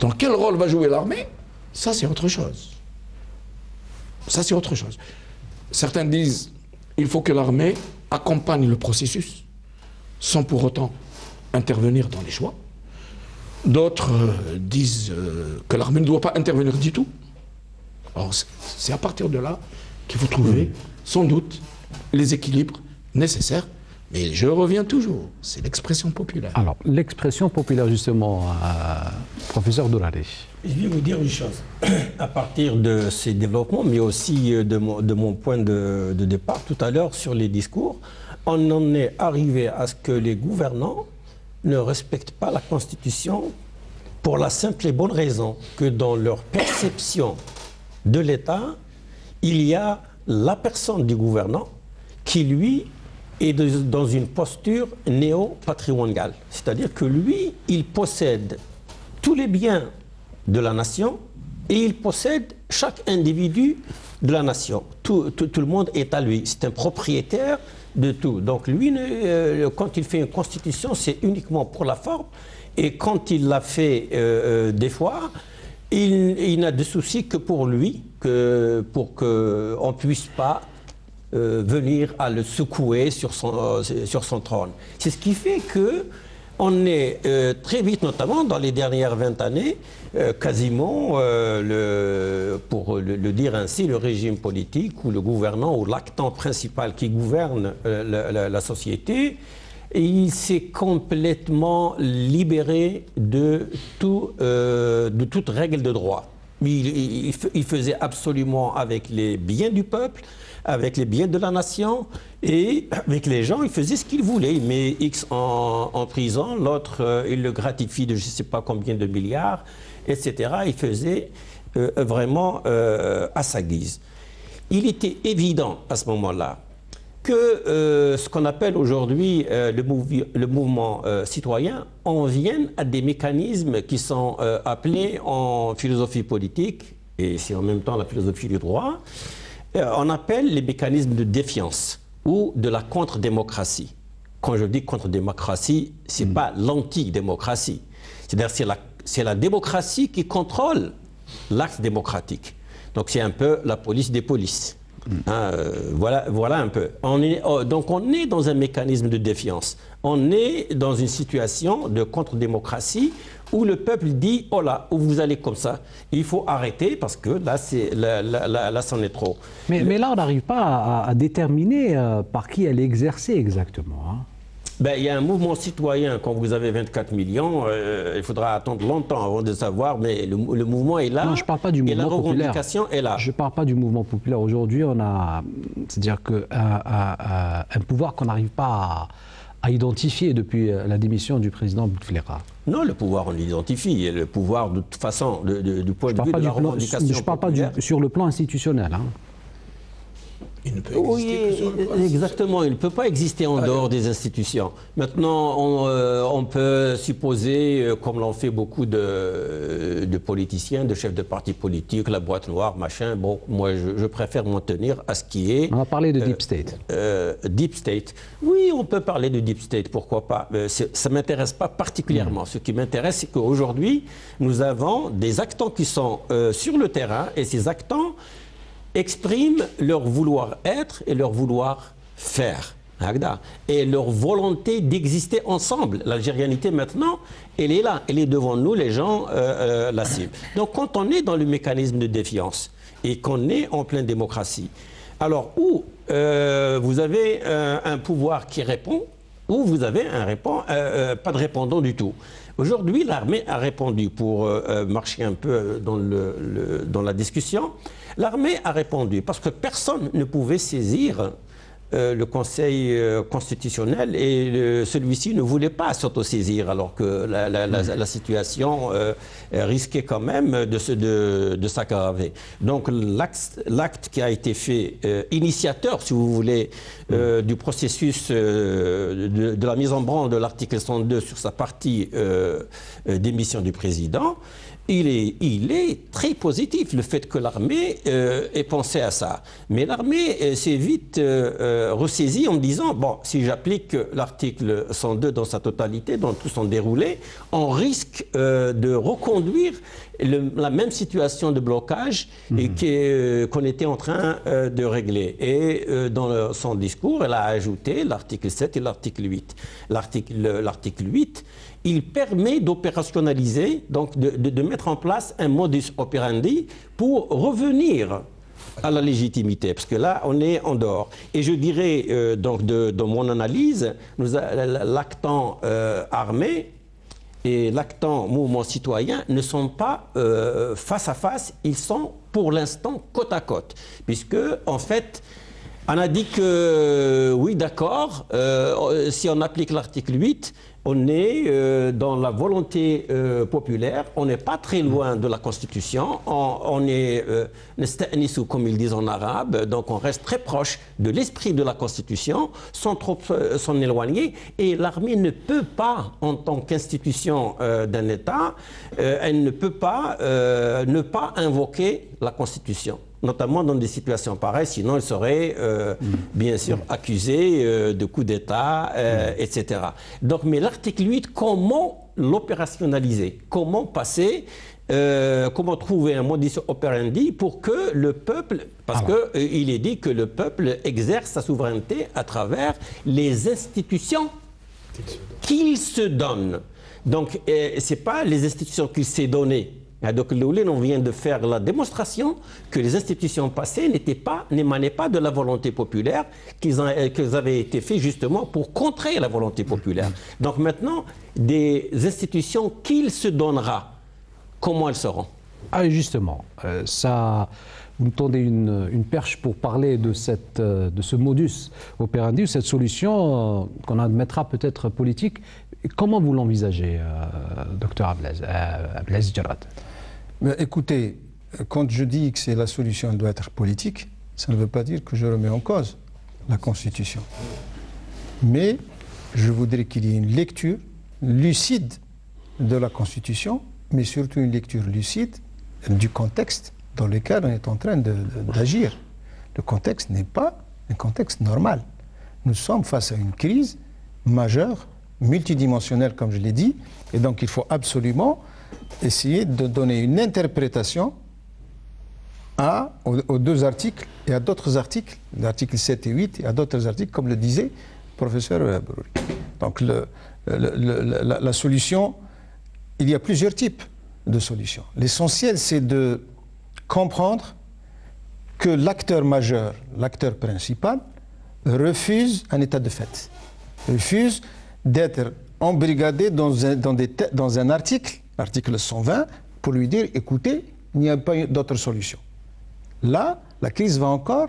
Dans quel rôle va jouer l'armée? Ça, c'est autre chose. Ça, c'est autre chose. Certains disent il faut que l'armée accompagne le processus sans pour autant intervenir dans les choix. D'autres euh, disent euh, que l'armée ne doit pas intervenir du tout. Alors, c'est à partir de là qu'il faut trouver, sans doute, les équilibres nécessaires mais je reviens toujours, c'est l'expression populaire. Alors, l'expression populaire, justement, euh, professeur Dourari. Je vais vous dire une chose. À partir de ces développements, mais aussi euh, de mon, point de, de, départ tout à l'heure sur les discours, on en est arrivé à ce que les gouvernants ne respectent pas la Constitution pour la simple et bonne raison que dans leur perception de l'État, il y a la personne du gouvernant qui, lui, est dans une posture néo-patrimoniale. C'est-à-dire que lui, il possède tous les biens de la nation et il possède chaque individu de la nation. Tout, le monde est à lui. C'est un propriétaire de tout. Donc lui, euh, quand il fait une constitution, c'est uniquement pour la forme. Et quand il l'a fait euh, euh, des fois, il, n'a de soucis que pour lui, que, pour qu'on ne puisse pas venir à le secouer sur son, sur son trône. C'est ce qui fait que on est très vite, notamment dans les dernières 20 années, euh, quasiment, euh, pour le, dire ainsi, le régime politique ou le gouvernant ou l'actant principal qui gouverne euh, la, société, il s'est complètement libéré de, tout, de toute règle de droit. Il, faisait absolument avec les biens du peuple, avec les biens de la nation et avec les gens, il faisait ce qu'il voulait. Il met X en, prison, l'autre, il le gratifie de je ne sais pas combien de milliards etc. Il faisait euh, vraiment euh, à sa guise. Il était évident à ce moment-là que euh, ce qu'on appelle aujourd'hui le, mouvement citoyen en vienne à des mécanismes qui sont appelés en philosophie politique, et c'est en même temps la philosophie du droit, on appelle les mécanismes de défiance ou de la contre-démocratie. Quand je dis contre-démocratie, ce n'est hmm. pas l'anti-démocratie. C'est-à-dire c'est la c'est la démocratie qui contrôle l'acte démocratique. Donc c'est un peu la police des polices. Mm. Hein, euh, voilà, voilà un peu. On est, oh, donc on est dans un mécanisme de défiance. On est dans une situation de contre-démocratie où le peuple dit oh là, où vous allez comme ça, il faut arrêter parce que là, c'est là, là, c'en est trop. Mais, mais là, on n'arrive pas à, déterminer euh, par qui elle est exercée exactement. Hein. Ben, il y a un mouvement citoyen, quand vous avez 24 millions, euh, il faudra attendre longtemps avant de savoir, mais le, mouvement est là. Non, je parle pas du mouvement et la revendication est là. Je ne parle pas du mouvement populaire. Aujourd'hui, on a. C'est-à-dire qu'un un, pouvoir qu'on n'arrive pas à, identifier depuis euh, la démission du président Bouteflika. Non, le pouvoir, on l'identifie. Le pouvoir, de toute façon, du point de vue de la revendication. Je ne parle pas sur le plan institutionnel. Hein. Il ne peut exister que sur le exactement. Il ne peut pas exister en dehors des institutions. Maintenant, on, euh, peut supposer, euh, comme l'ont fait beaucoup de, politiciens, de chefs de partis politiques, la boîte noire, machin. Bon, moi, je, préfère m'en tenir à ce qui est. On va parler de deep state. Euh, deep state. Oui, on peut parler de deep state. Pourquoi pas Ça ne m'intéresse pas particulièrement. Hmm. Ce qui m'intéresse, c'est qu'aujourd'hui, nous avons des actants qui sont sur le terrain et ces actants expriment leur vouloir être et leur vouloir faire. Et leur volonté d'exister ensemble. L'algérianité maintenant, elle est là, elle est devant nous, les gens euh, euh, la cible. Donc quand on est dans le mécanisme de défiance et qu'on est en pleine démocratie, alors où euh, vous avez un pouvoir qui répond, ou vous avez un répond, pas de répondant du tout. Aujourd'hui, l'armée a répondu pour marcher un peu dans, le, dans la discussion. L'armée a répondu parce que personne ne pouvait saisir euh, le Conseil euh, constitutionnel et celui-ci ne voulait pas s'autosaisir alors que la, situation euh, risquait quand même de, de, s'aggraver. Donc l'acte qui a été fait, initiateur, si vous voulez, du processus de, de, la mise en branle de l'article 102 sur sa partie d'émission du président, il est, très positif, le fait que l'armée euh, ait pensé à ça. Mais l'armée euh, s'est vite euh, ressaisie en disant, bon, si j'applique l'article 102 dans sa totalité, dans tout son déroulé, on risque de reconduire la même situation de blocage mhm. qu'on était en train de régler. Et dans son discours, elle a ajouté l'article 7 et l'article 8. L'article 8 il permet d'opérationnaliser, donc de, mettre en place un modus operandi pour revenir à la légitimité, parce que là, on est en dehors. Et je dirais, euh, donc, de, dans mon analyse, l'actant euh, armé et l'actant mouvement citoyen ne sont pas euh, face à face, ils sont pour l'instant côte à côte, puisque, en fait, on a dit que, oui, d'accord, si on applique l'article 8, on est euh, dans la volonté euh, populaire, on n'est pas très loin de la Constitution, on, est, euh, comme ils disent en arabe, donc on reste très proche de l'esprit de la Constitution, sans trop s'en éloigner, et l'armée ne peut pas, en tant qu'institution d'un État, elle ne peut pas ne pas invoquer la Constitution notamment dans des situations pareilles, sinon il serait euh, bien sûr accusé euh, de coup d'État, euh, etc. Donc, mais l'article 8, comment l'opérationnaliser? Comment passer comment trouver un modus operandi pour que le peuple, parce qu'il est dit que le peuple exerce sa souveraineté à travers les institutions qu'il se donne. Donc, ce n'est pas les institutions qu'il s'est données ah, donc, on vient de faire la démonstration que les institutions passées n'émanaient pas de la volonté populaire, euh, qu'elles avaient été faites justement pour contrer la volonté populaire. Donc maintenant, des institutions qu'il se donnera, comment elles seront? Ah, justement, euh, ça, vous me tendez une, perche pour parler de, euh, de ce modus operandi, cette solution qu'on admettra peut-être politique. Comment vous l'envisagez, docteur Ablez, Ablez écoutez, quand je dis que la solution doit être politique, ça ne veut pas dire que je remets en cause la Constitution. Mais je voudrais qu'il y ait une lecture lucide de la Constitution, mais surtout une lecture lucide du contexte dans lequel on est en train d'agir. Le contexte n'est pas un contexte normal. Nous sommes face à une crise majeure, multidimensionnelle, comme je l'ai dit, et donc il faut absolument essayer de donner une interprétation à, aux, deux articles et à d'autres articles, l'article 7 et 8, et à d'autres articles, comme le disait le professeur Brouri. Donc la, la, solution, il y a plusieurs types de solutions. L'essentiel, c'est de comprendre que l'acteur majeur, l'acteur principal, refuse un état de fait, refuse d'être embrigadé dans un, dans, des, dans un article l'article 120, pour lui dire, écoutez, il n'y a pas d'autre solution. Là, la crise va encore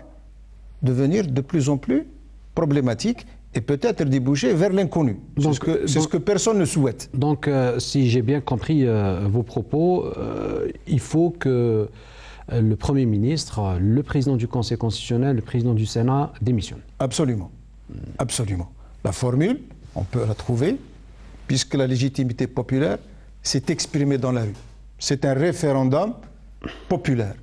devenir de plus en plus problématique et peut-être déboucher vers l'inconnu. C'est ce, que, ce que personne ne souhaite. Donc, euh, si j'ai bien compris euh, vos propos, euh, il faut que le Premier ministre, le président du Conseil constitutionnel, le président du Sénat démissionnent. Absolument. Absolument. La formule, on peut la trouver, puisque la légitimité populaire s'est exprimé dans la rue. C'est un référendum populaire.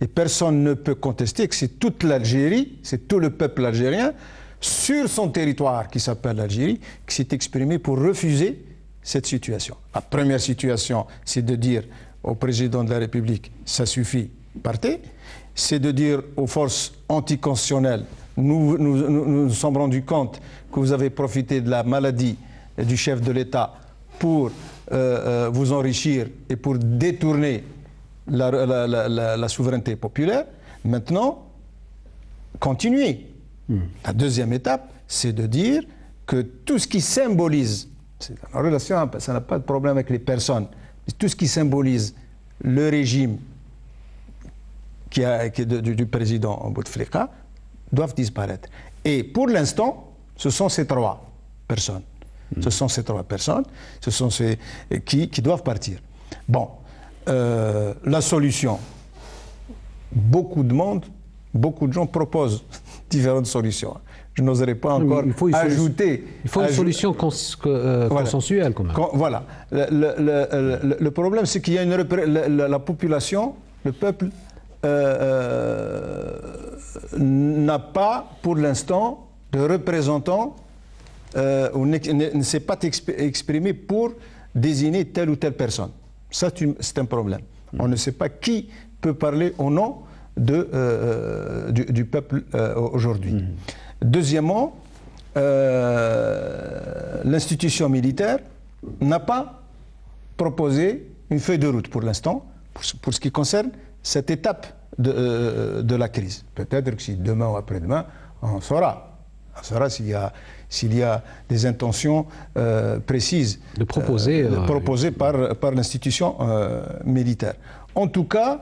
Et personne ne peut contester que c'est toute l'Algérie, c'est tout le peuple algérien, sur son territoire qui s'appelle l'Algérie, qui s'est exprimé pour refuser cette situation. La première situation, c'est de dire au président de la République, ça suffit, partez. C'est de dire aux forces anticonstitutionnelles, nous nous, nous nous sommes rendus compte que vous avez profité de la maladie du chef de l'État pour euh, euh, vous enrichir et pour détourner la, souveraineté populaire. Maintenant, continuez. Hmm. La deuxième étape, c'est de dire que tout ce qui symbolise, en relation, ça n'a pas de problème avec les personnes, tout ce qui symbolise le régime qui, a, du, président Bouteflika doivent disparaître. Et pour l'instant, ce sont ces trois personnes. Ce sont ces trois personnes ce sont ces, qui, qui doivent partir. Bon, euh, la solution, beaucoup de monde, beaucoup de gens proposent différentes solutions. Je n'oserais pas encore il faut ajouter. Il faut une solution euh, consensuelle, quand même. voilà. Le, le, problème, c'est qu'il y a une la, population, le peuple, euh, n'a pas, pour l'instant, de représentants euh, on ne, s'est pas exprimé pour désigner telle ou telle personne. Ça, c'est un problème. On ne sait pas qui peut parler au nom de, euh, du, peuple euh, aujourd'hui. Mm. Deuxièmement, l'institution militaire n'a pas proposé une feuille de route pour l'instant, pour, ce qui concerne cette étape de, de la crise. Peut-être que si demain ou après-demain, on saura. On saura s'il y a s'il y a des intentions euh, précises de proposer, euh, euh, par, par l'institution militaire. En tout cas,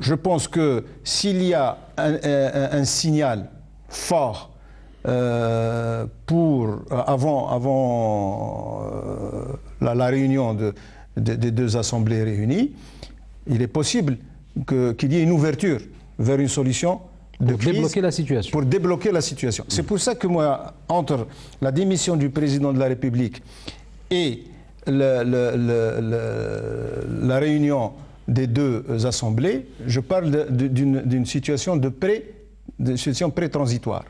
je pense que s'il y a un, signal fort euh, pour, euh, avant, avant euh, la, la réunion de- de- des deux assemblées réunies, il est possible qu'il y ait une ouverture vers une solution de Pour crise débloquer la situation. pour débloquer la situation. C'est pour ça que moi, entre la démission du président de la République et le- le- le- le- la réunion des deux assemblées, je parle d'une situation de pré, de situation pré-transitoire.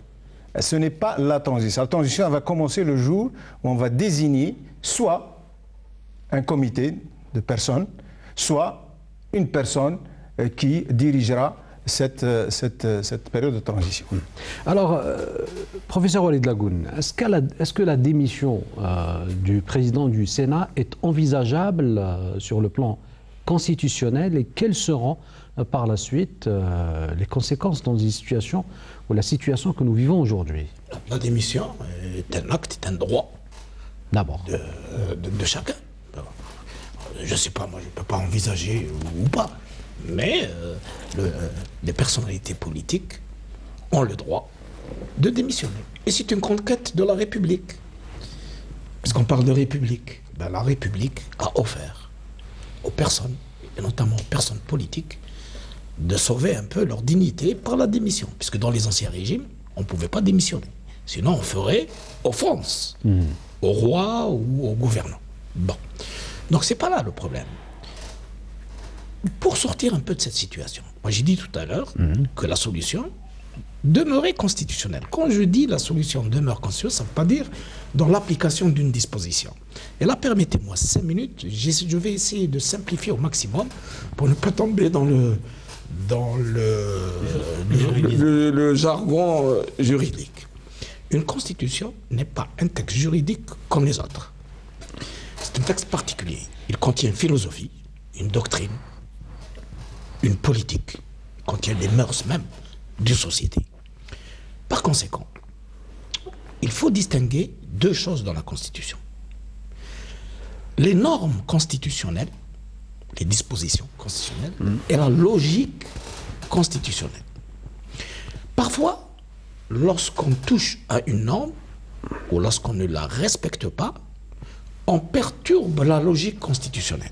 Ce n'est pas la transition. La transition va commencer le jour où on va désigner soit un comité de personnes, soit une personne euh, qui dirigera cette, euh, cette, euh, cette période de transition. Alors, euh, professeur Walid Lagoun, est-ce que, la, est-ce que la démission euh, du président du Sénat est envisageable euh, sur le plan constitutionnel et quelles seront euh, par la suite euh, les conséquences dans une situation ou la situation que nous vivons aujourd'hui? La démission est un acte, est un droit D'abord. de, de- de chacun. Je ne sais pas, moi je ne peux pas envisager ou, pas. Mais euh, le- euh, les personnalités politiques ont le droit de démissionner. Et c'est une conquête de la République. Puisqu'on parle de République, ben, la République a offert aux personnes, et notamment aux personnes politiques, de sauver un peu leur dignité par la démission. Puisque dans les anciens régimes, on ne pouvait pas démissionner. Sinon, on ferait offense au roi ou au gouvernant. Bon. Donc, c'est pas là le problème. Pour sortir un peu de cette situation, moi j'ai dit tout à l'heure que la solution demeurait constitutionnelle. Quand je dis la solution demeure constitutionnelle, ça ne veut pas dire dans l'application d'une disposition. Et là, permettez-moi cinq minutes, je vais essayer de simplifier au maximum pour ne pas tomber dans le, dans le, le, le- le jargon euh, juridique. Une constitution n'est pas un texte juridique comme les autres. C'est un texte particulier. Il contient une philosophie, une doctrine, une politique, il contient les mœurs même d'une société. Par conséquent, il faut distinguer deux choses dans la Constitution. Les normes constitutionnelles, les dispositions constitutionnelles, et la logique constitutionnelle. Parfois, lorsqu'on touche à une norme, ou lorsqu'on ne la respecte pas, on perturbe la logique constitutionnelle.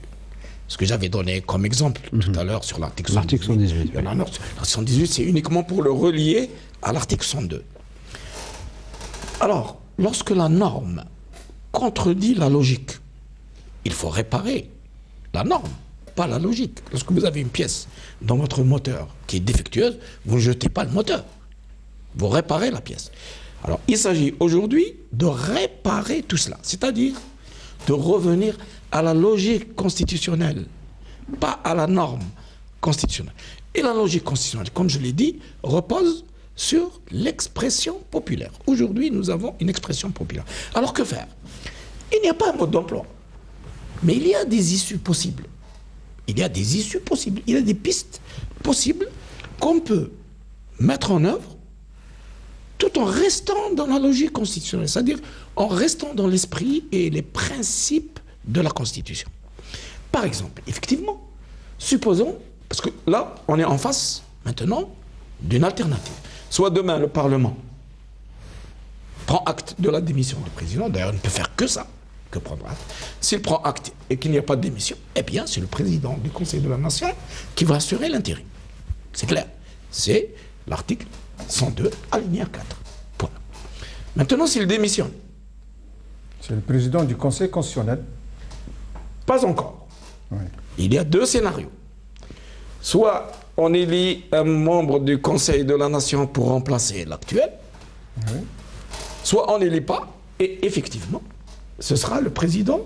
Ce que j'avais donné comme exemple tout à l'heure sur l'article 118. L'article 118, Il y en a un autre. L'article 118, c'est uniquement pour le relier à l'article 102. Alors, lorsque la norme contredit la logique, il faut réparer la norme, pas la logique. Lorsque vous avez une pièce dans votre moteur qui est défectueuse, vous ne jetez pas le moteur. Vous réparez la pièce. Alors, il s'agit aujourd'hui de réparer tout cela, c'est-à-dire de revenir à la logique constitutionnelle, pas à la norme constitutionnelle. Et la logique constitutionnelle, comme je l'ai dit, repose sur l'expression populaire. Aujourd'hui, nous avons une expression populaire. Alors que faire? Il n'y a pas un mode d'emploi, mais il y a des issues possibles. Il y a des issues possibles, il y a des pistes possibles qu'on peut mettre en œuvre tout en restant dans la logique constitutionnelle, c'est-à-dire en restant dans l'esprit et les principes de la Constitution. Par exemple, effectivement, supposons, parce que là, on est en face maintenant d'une alternative. Soit demain, le Parlement prend acte de la démission du président, d'ailleurs, il ne peut faire que ça, que prendre acte. S'il prend acte et qu'il n'y a pas de démission, eh bien, c'est le président du Conseil de la Nation qui va assurer l'intérim. C'est clair. C'est l'article 102, alinéa 4. Point. Maintenant, s'il démissionne, C'est le président du Conseil constitutionnel. pas encore. Oui. Il y a deux scénarios. Soit on élit un membre du Conseil de la Nation pour remplacer l'actuel, soit on n'élit pas, et effectivement, ce sera le président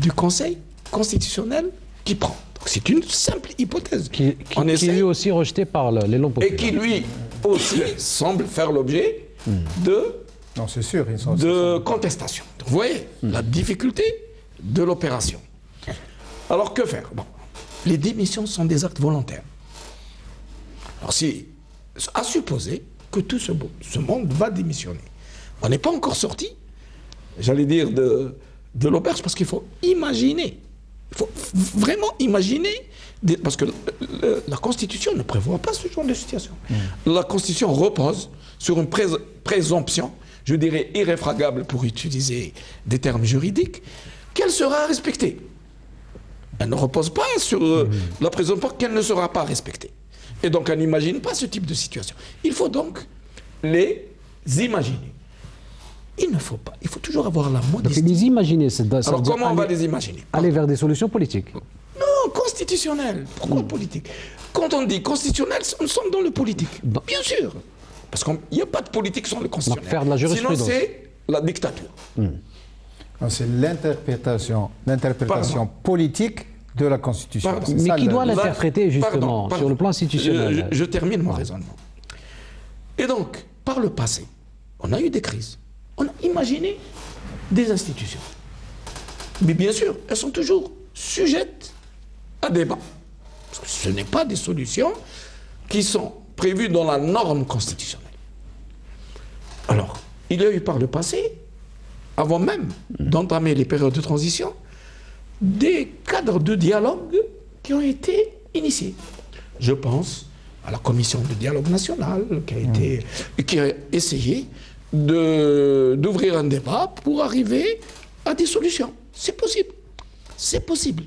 du Conseil constitutionnel qui prend. Donc c'est une simple hypothèse. Qui, qui, on qui essaie- est aussi rejeté par l'élan et populaire. qui lui aussi semble faire l'objet de Non, sûr. Ils sont, de contestation. Vous voyez la difficulté de l'opération. Alors que faire? Bon, Les démissions sont des actes volontaires. Alors si, à supposer que tout ce monde va démissionner. On n'est pas encore sorti, j'allais dire, de, de l'auberge, parce qu'il faut imaginer Il faut vraiment imaginer, parce que la Constitution ne prévoit pas ce genre de situation. Mm. La Constitution repose sur une présomption, je dirais irréfragable pour utiliser des termes juridiques, qu'elle sera respectée. Elle ne repose pas sur euh, mm. la présomption qu'elle ne sera pas respectée. Et donc, elle n'imagine pas ce type de situation. Il faut donc les imaginer. Il ne faut pas. Il faut toujours avoir la modestie. Donc les imaginer, c'est Alors comment on va les imaginer? Aller vers des solutions politiques. Non, constitutionnelles. Pourquoi hmm. politique? Quand on dit constitutionnel, nous sommes dans le politique. Bien sûr. Parce qu'il n'y a pas de politique sans le constitutionnel. faire de la jurisprudence. Sinon, c'est la dictature. Hmm. C'est l'interprétation, l'interprétation politique de la Constitution. Mais qui doit l'interpréter justement sur le plan institutionnel? Je, je termine mon raisonnement. Et donc, par le passé, on a eu des crises on a imaginé des institutions. Mais bien sûr, elles sont toujours sujettes à débat. Parce que ce n'est pas des solutions qui sont prévues dans la norme constitutionnelle. Alors, il y a eu par le passé, avant même d'entamer les périodes de transition, des cadres de dialogue qui ont été initiés. Je pense à la commission de dialogue national qui a, été, qui a essayé d'ouvrir un débat pour arriver à des solutions. C'est possible. C'est possible.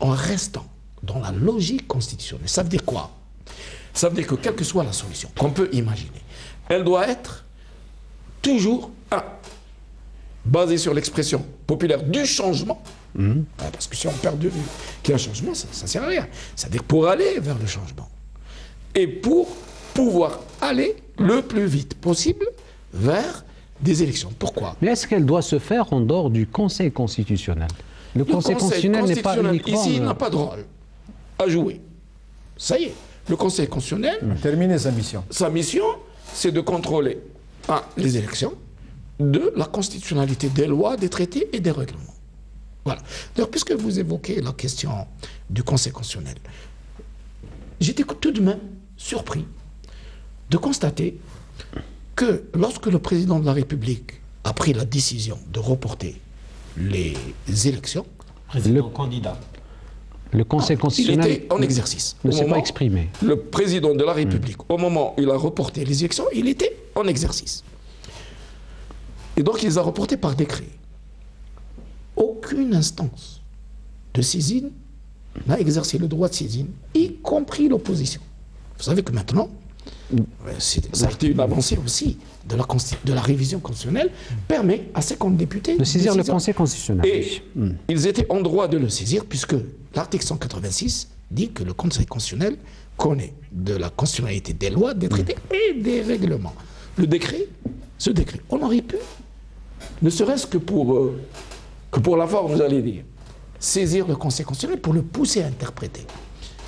En restant dans la logique constitutionnelle. Ça veut dire quoi? Ça veut dire que quelle que soit la solution qu'on peut imaginer, elle doit être toujours, un, basée sur l'expression populaire du changement. Mmh. Parce que si on perd de vue qu'il y a un changement, ça ne sert à rien. C'est-à-dire pour aller vers le changement. Et pour pouvoir aller le plus vite possible vers des élections. Pourquoi? Mais est-ce qu'elle doit se faire en dehors du Conseil constitutionnel? Le, Conseil, constitutionnel n'est pas uniquement... Ici, il n'a pas de rôle à jouer. Ça y est, le Conseil constitutionnel... a terminé sa mission. Sa mission, c'est de contrôler, un, les élections, deux, la constitutionnalité des lois, des traités et des règlements. Voilà. Donc, puisque vous évoquez la question du Conseil constitutionnel, j'étais tout de même surpris de constater que lorsque le président de la République a pris la décision de reporter les élections, le candidat. Le Conseil constitutionnel il était en exercice. Ne s'est pas exprimé. Le président de la République, au moment où il a reporté les élections, il était en exercice. Et donc il les a reportés par décret. Aucune instance de saisine n'a exercé le droit de saisine, y compris l'opposition. Vous savez que maintenant, ça a été une avancée aussi de la, de la révision constitutionnelle, permet à 50 députés de saisir le Conseil constitutionnel. Et ils étaient en droit de le saisir, puisque l'article 186 dit que le Conseil constitutionnel connaît de la constitutionnalité des lois, des traités hmm. et des règlements. Le décret, ce décret, on aurait pu, ne serait-ce que pour, euh, que pour la forme, vous allez dire, saisir le Conseil constitutionnel pour le pousser à interpréter.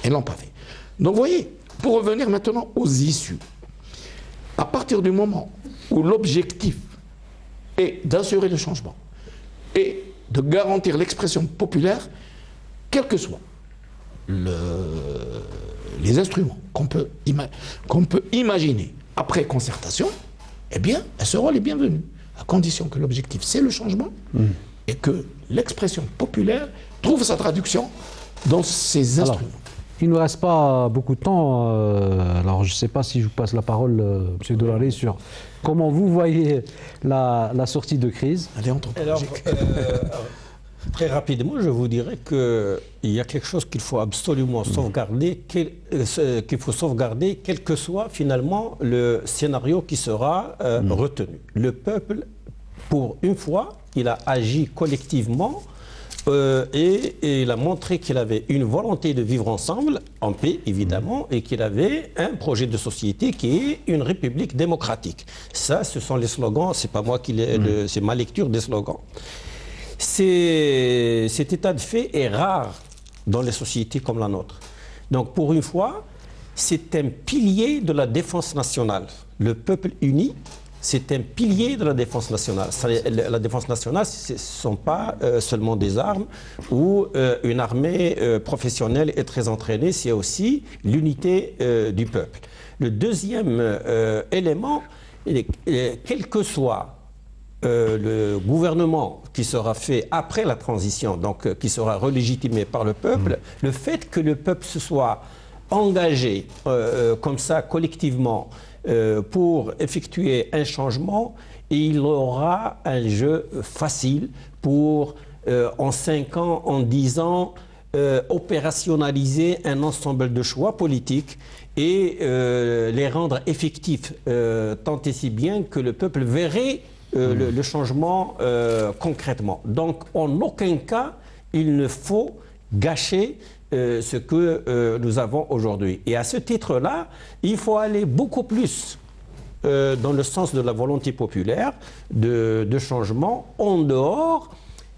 Et l'ont pas fait. Donc vous voyez, pour revenir maintenant aux issues, à partir du moment où l'objectif est d'assurer le changement et de garantir l'expression populaire, quels que soient les instruments qu'on peut, peut, imaginer après concertation, eh bien, elles seront les bienvenues, à condition que l'objectif c'est le changement mmh. et que l'expression populaire trouve sa traduction dans ces instruments. Il ne nous reste pas beaucoup de temps. Euh, alors, je ne sais pas si je vous passe la parole, euh, M. Dolaré, sur comment vous voyez la, sortie de crise. Alors, euh, très rapidement, je vous dirais qu'il y a quelque chose qu'il faut absolument sauvegarder, qu'il faut sauvegarder, quel que soit finalement le scénario qui sera mm. retenu. Le peuple, pour une fois, il a agi collectivement euh, et, il a montré qu'il avait une volonté de vivre ensemble, en paix évidemment, et qu'il avait un projet de société qui est une république démocratique. Ça, ce sont les slogans, c'est pas moi qui mm. c'est ma lecture des slogans. Cet état de fait est rare dans les sociétés comme la nôtre. Donc pour une fois, c'est un pilier de la défense nationale. Le peuple uni c'est un pilier de la défense nationale. La défense nationale, ce ne sont pas euh, seulement des armes ou euh, une armée euh, professionnelle et très entraînée, c'est aussi l'unité du peuple. Le deuxième élément, quel que soit le gouvernement qui sera fait après la transition, donc qui sera relégitimé par le peuple, mm. le fait que le peuple se soit engagé comme ça collectivement pour effectuer un changement, il aura un jeu facile pour, en 5 ans, en 10 ans, euh, opérationnaliser un ensemble de choix politiques et euh, les rendre effectifs euh, tant et si bien que le peuple verrait le, hmm. le, changement concrètement. Donc en aucun cas il ne faut gâcher ce que nous avons aujourd'hui. Et à ce titre-là, il faut aller beaucoup plus dans le sens de la volonté populaire de, de changement en dehors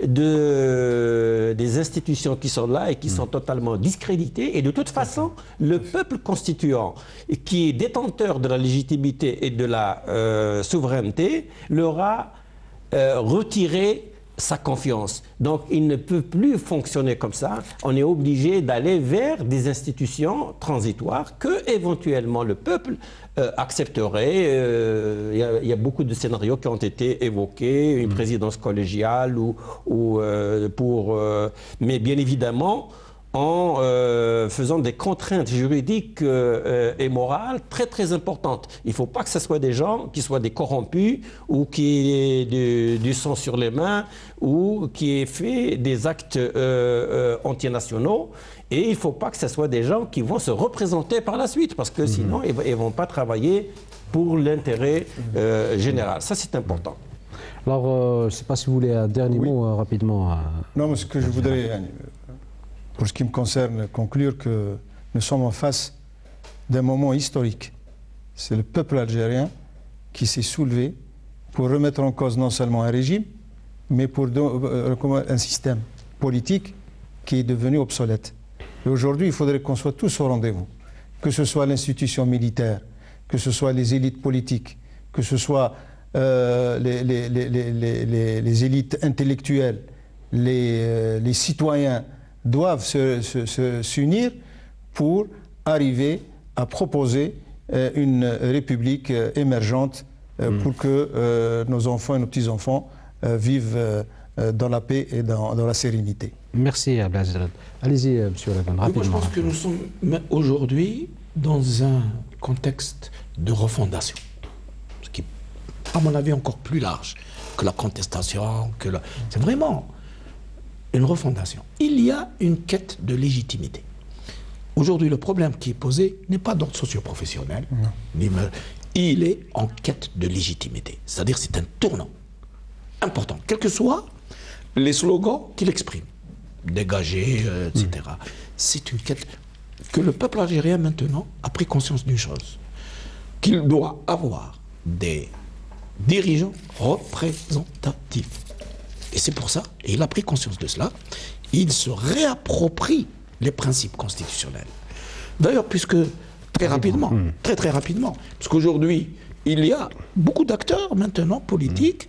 de, des institutions qui sont là et qui sont totalement discréditées. Et de toute façon, le peuple constituant, qui est détenteur de la légitimité et de la euh, souveraineté, leur a euh, retiré sa confiance. Donc il ne peut plus fonctionner comme ça. On est obligé d'aller vers des institutions transitoires que éventuellement le peuple euh, accepterait. Euh, il y, a beaucoup de scénarios qui ont été évoqués, une mm. présidence collégiale ou, ou euh, pour. mais bien évidemment en euh, faisant des contraintes juridiques euh, et morales très très importantes. Il ne faut pas que ce soit des gens qui soient des corrompus ou qui aient du, sang sur les mains ou qui aient fait des actes euh, antinationaux. Et il ne faut pas que ce soit des gens qui vont se représenter par la suite parce que mhm. sinon ils ne vont pas travailler pour l'intérêt général. Ça c'est important. Alors, je ne sais pas si vous voulez un dernier mot rapidement. Non, mais ce que je voudrais pour ce qui me concerne, conclure que nous sommes en face d'un moment historique. C'est le peuple algérien qui s'est soulevé pour remettre en cause non seulement un régime, mais pour euh, un système politique qui est devenu obsolète. Et aujourd'hui, il faudrait qu'on soit tous au rendez-vous, que ce soit l'institution militaire, que ce soit les élites politiques, que ce soit euh, les, élites intellectuelles, les, euh, citoyens, doivent s'unir pour arriver à proposer euh, une république euh, émergente euh, hmm. pour que nos enfants et nos petits-enfants vivent dans la paix et dans, la sérénité. Merci Ablaziz. Allez-y, Monsieur Lagan, rapidement. je pense que nous sommes aujourd'hui dans un contexte de refondation, ce qui est, à mon avis, encore plus large que la contestation, que c'est vraiment une refondation. Il y a une quête de légitimité. Aujourd'hui, le problème qui est posé n'est pas d'ordre socio-professionnel, il est en quête de légitimité. C'est-à-dire c'est un tournant important, quels que soient les slogans qu'il exprime. Dégager, euh, etc. Mm. C'est une quête que le peuple algérien maintenant a pris conscience d'une chose, qu'il doit avoir des dirigeants représentatifs. Et c'est pour ça, et il a pris conscience de cela, il se réapproprie les principes constitutionnels. D'ailleurs, puisque très rapidement, hmm. très très rapidement, parce qu'aujourd'hui, il y a beaucoup d'acteurs maintenant politiques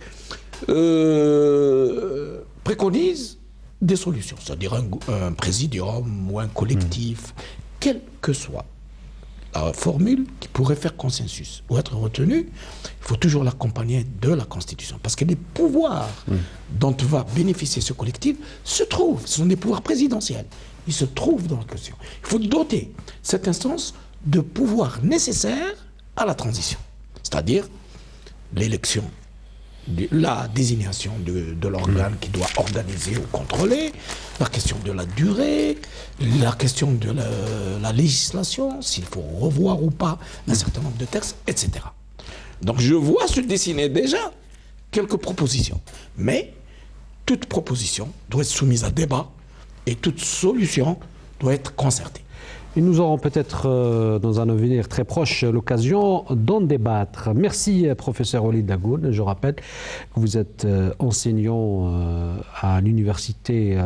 euh, préconisent des solutions, c'est-à-dire un, un, présidium ou un collectif, quel que soit la formule qui pourrait faire consensus ou être retenue, il faut toujours l'accompagner de la Constitution. Parce que les pouvoirs dont va bénéficier ce collectif se trouvent, ce sont des pouvoirs présidentiels, ils se trouvent dans la Constitution. Il faut doter cette instance de pouvoirs nécessaires à la transition, c'est-à-dire l'élection la désignation de, l'organe qui doit organiser ou contrôler, la question de la durée, la question de la, législation, s'il faut revoir ou pas un certain nombre de textes, etc. Donc je vois se dessiner déjà quelques propositions. Mais toute proposition doit être soumise à débat et toute solution doit être concertée. Et nous aurons peut-être euh, dans un avenir très proche l'occasion d'en débattre. Merci professeur Oli Dagoun. Je rappelle que vous êtes euh, enseignant euh, à l'université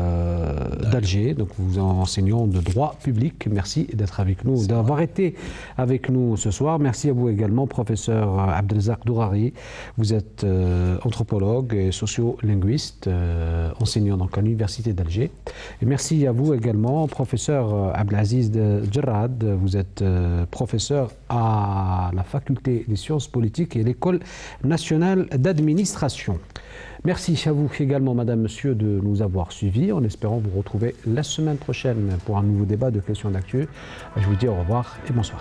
d'Alger, donc vous êtes enseignant de droit public. Merci d'être avec nous, d'avoir été avec nous ce soir. Merci à vous également professeur Abdelzak Dourari. Vous êtes anthropologue et sociolinguiste, enseignant donc à l'université d'Alger. Et merci à vous également professeur Abdelaziz de Djerad, vous êtes professeur à la faculté des sciences politiques et l'école nationale d'administration. Merci à vous également, Madame, Monsieur, de nous avoir suivis, en espérant vous retrouver la semaine prochaine pour un nouveau débat de questions d'actu. Je vous dis au revoir et bonsoir.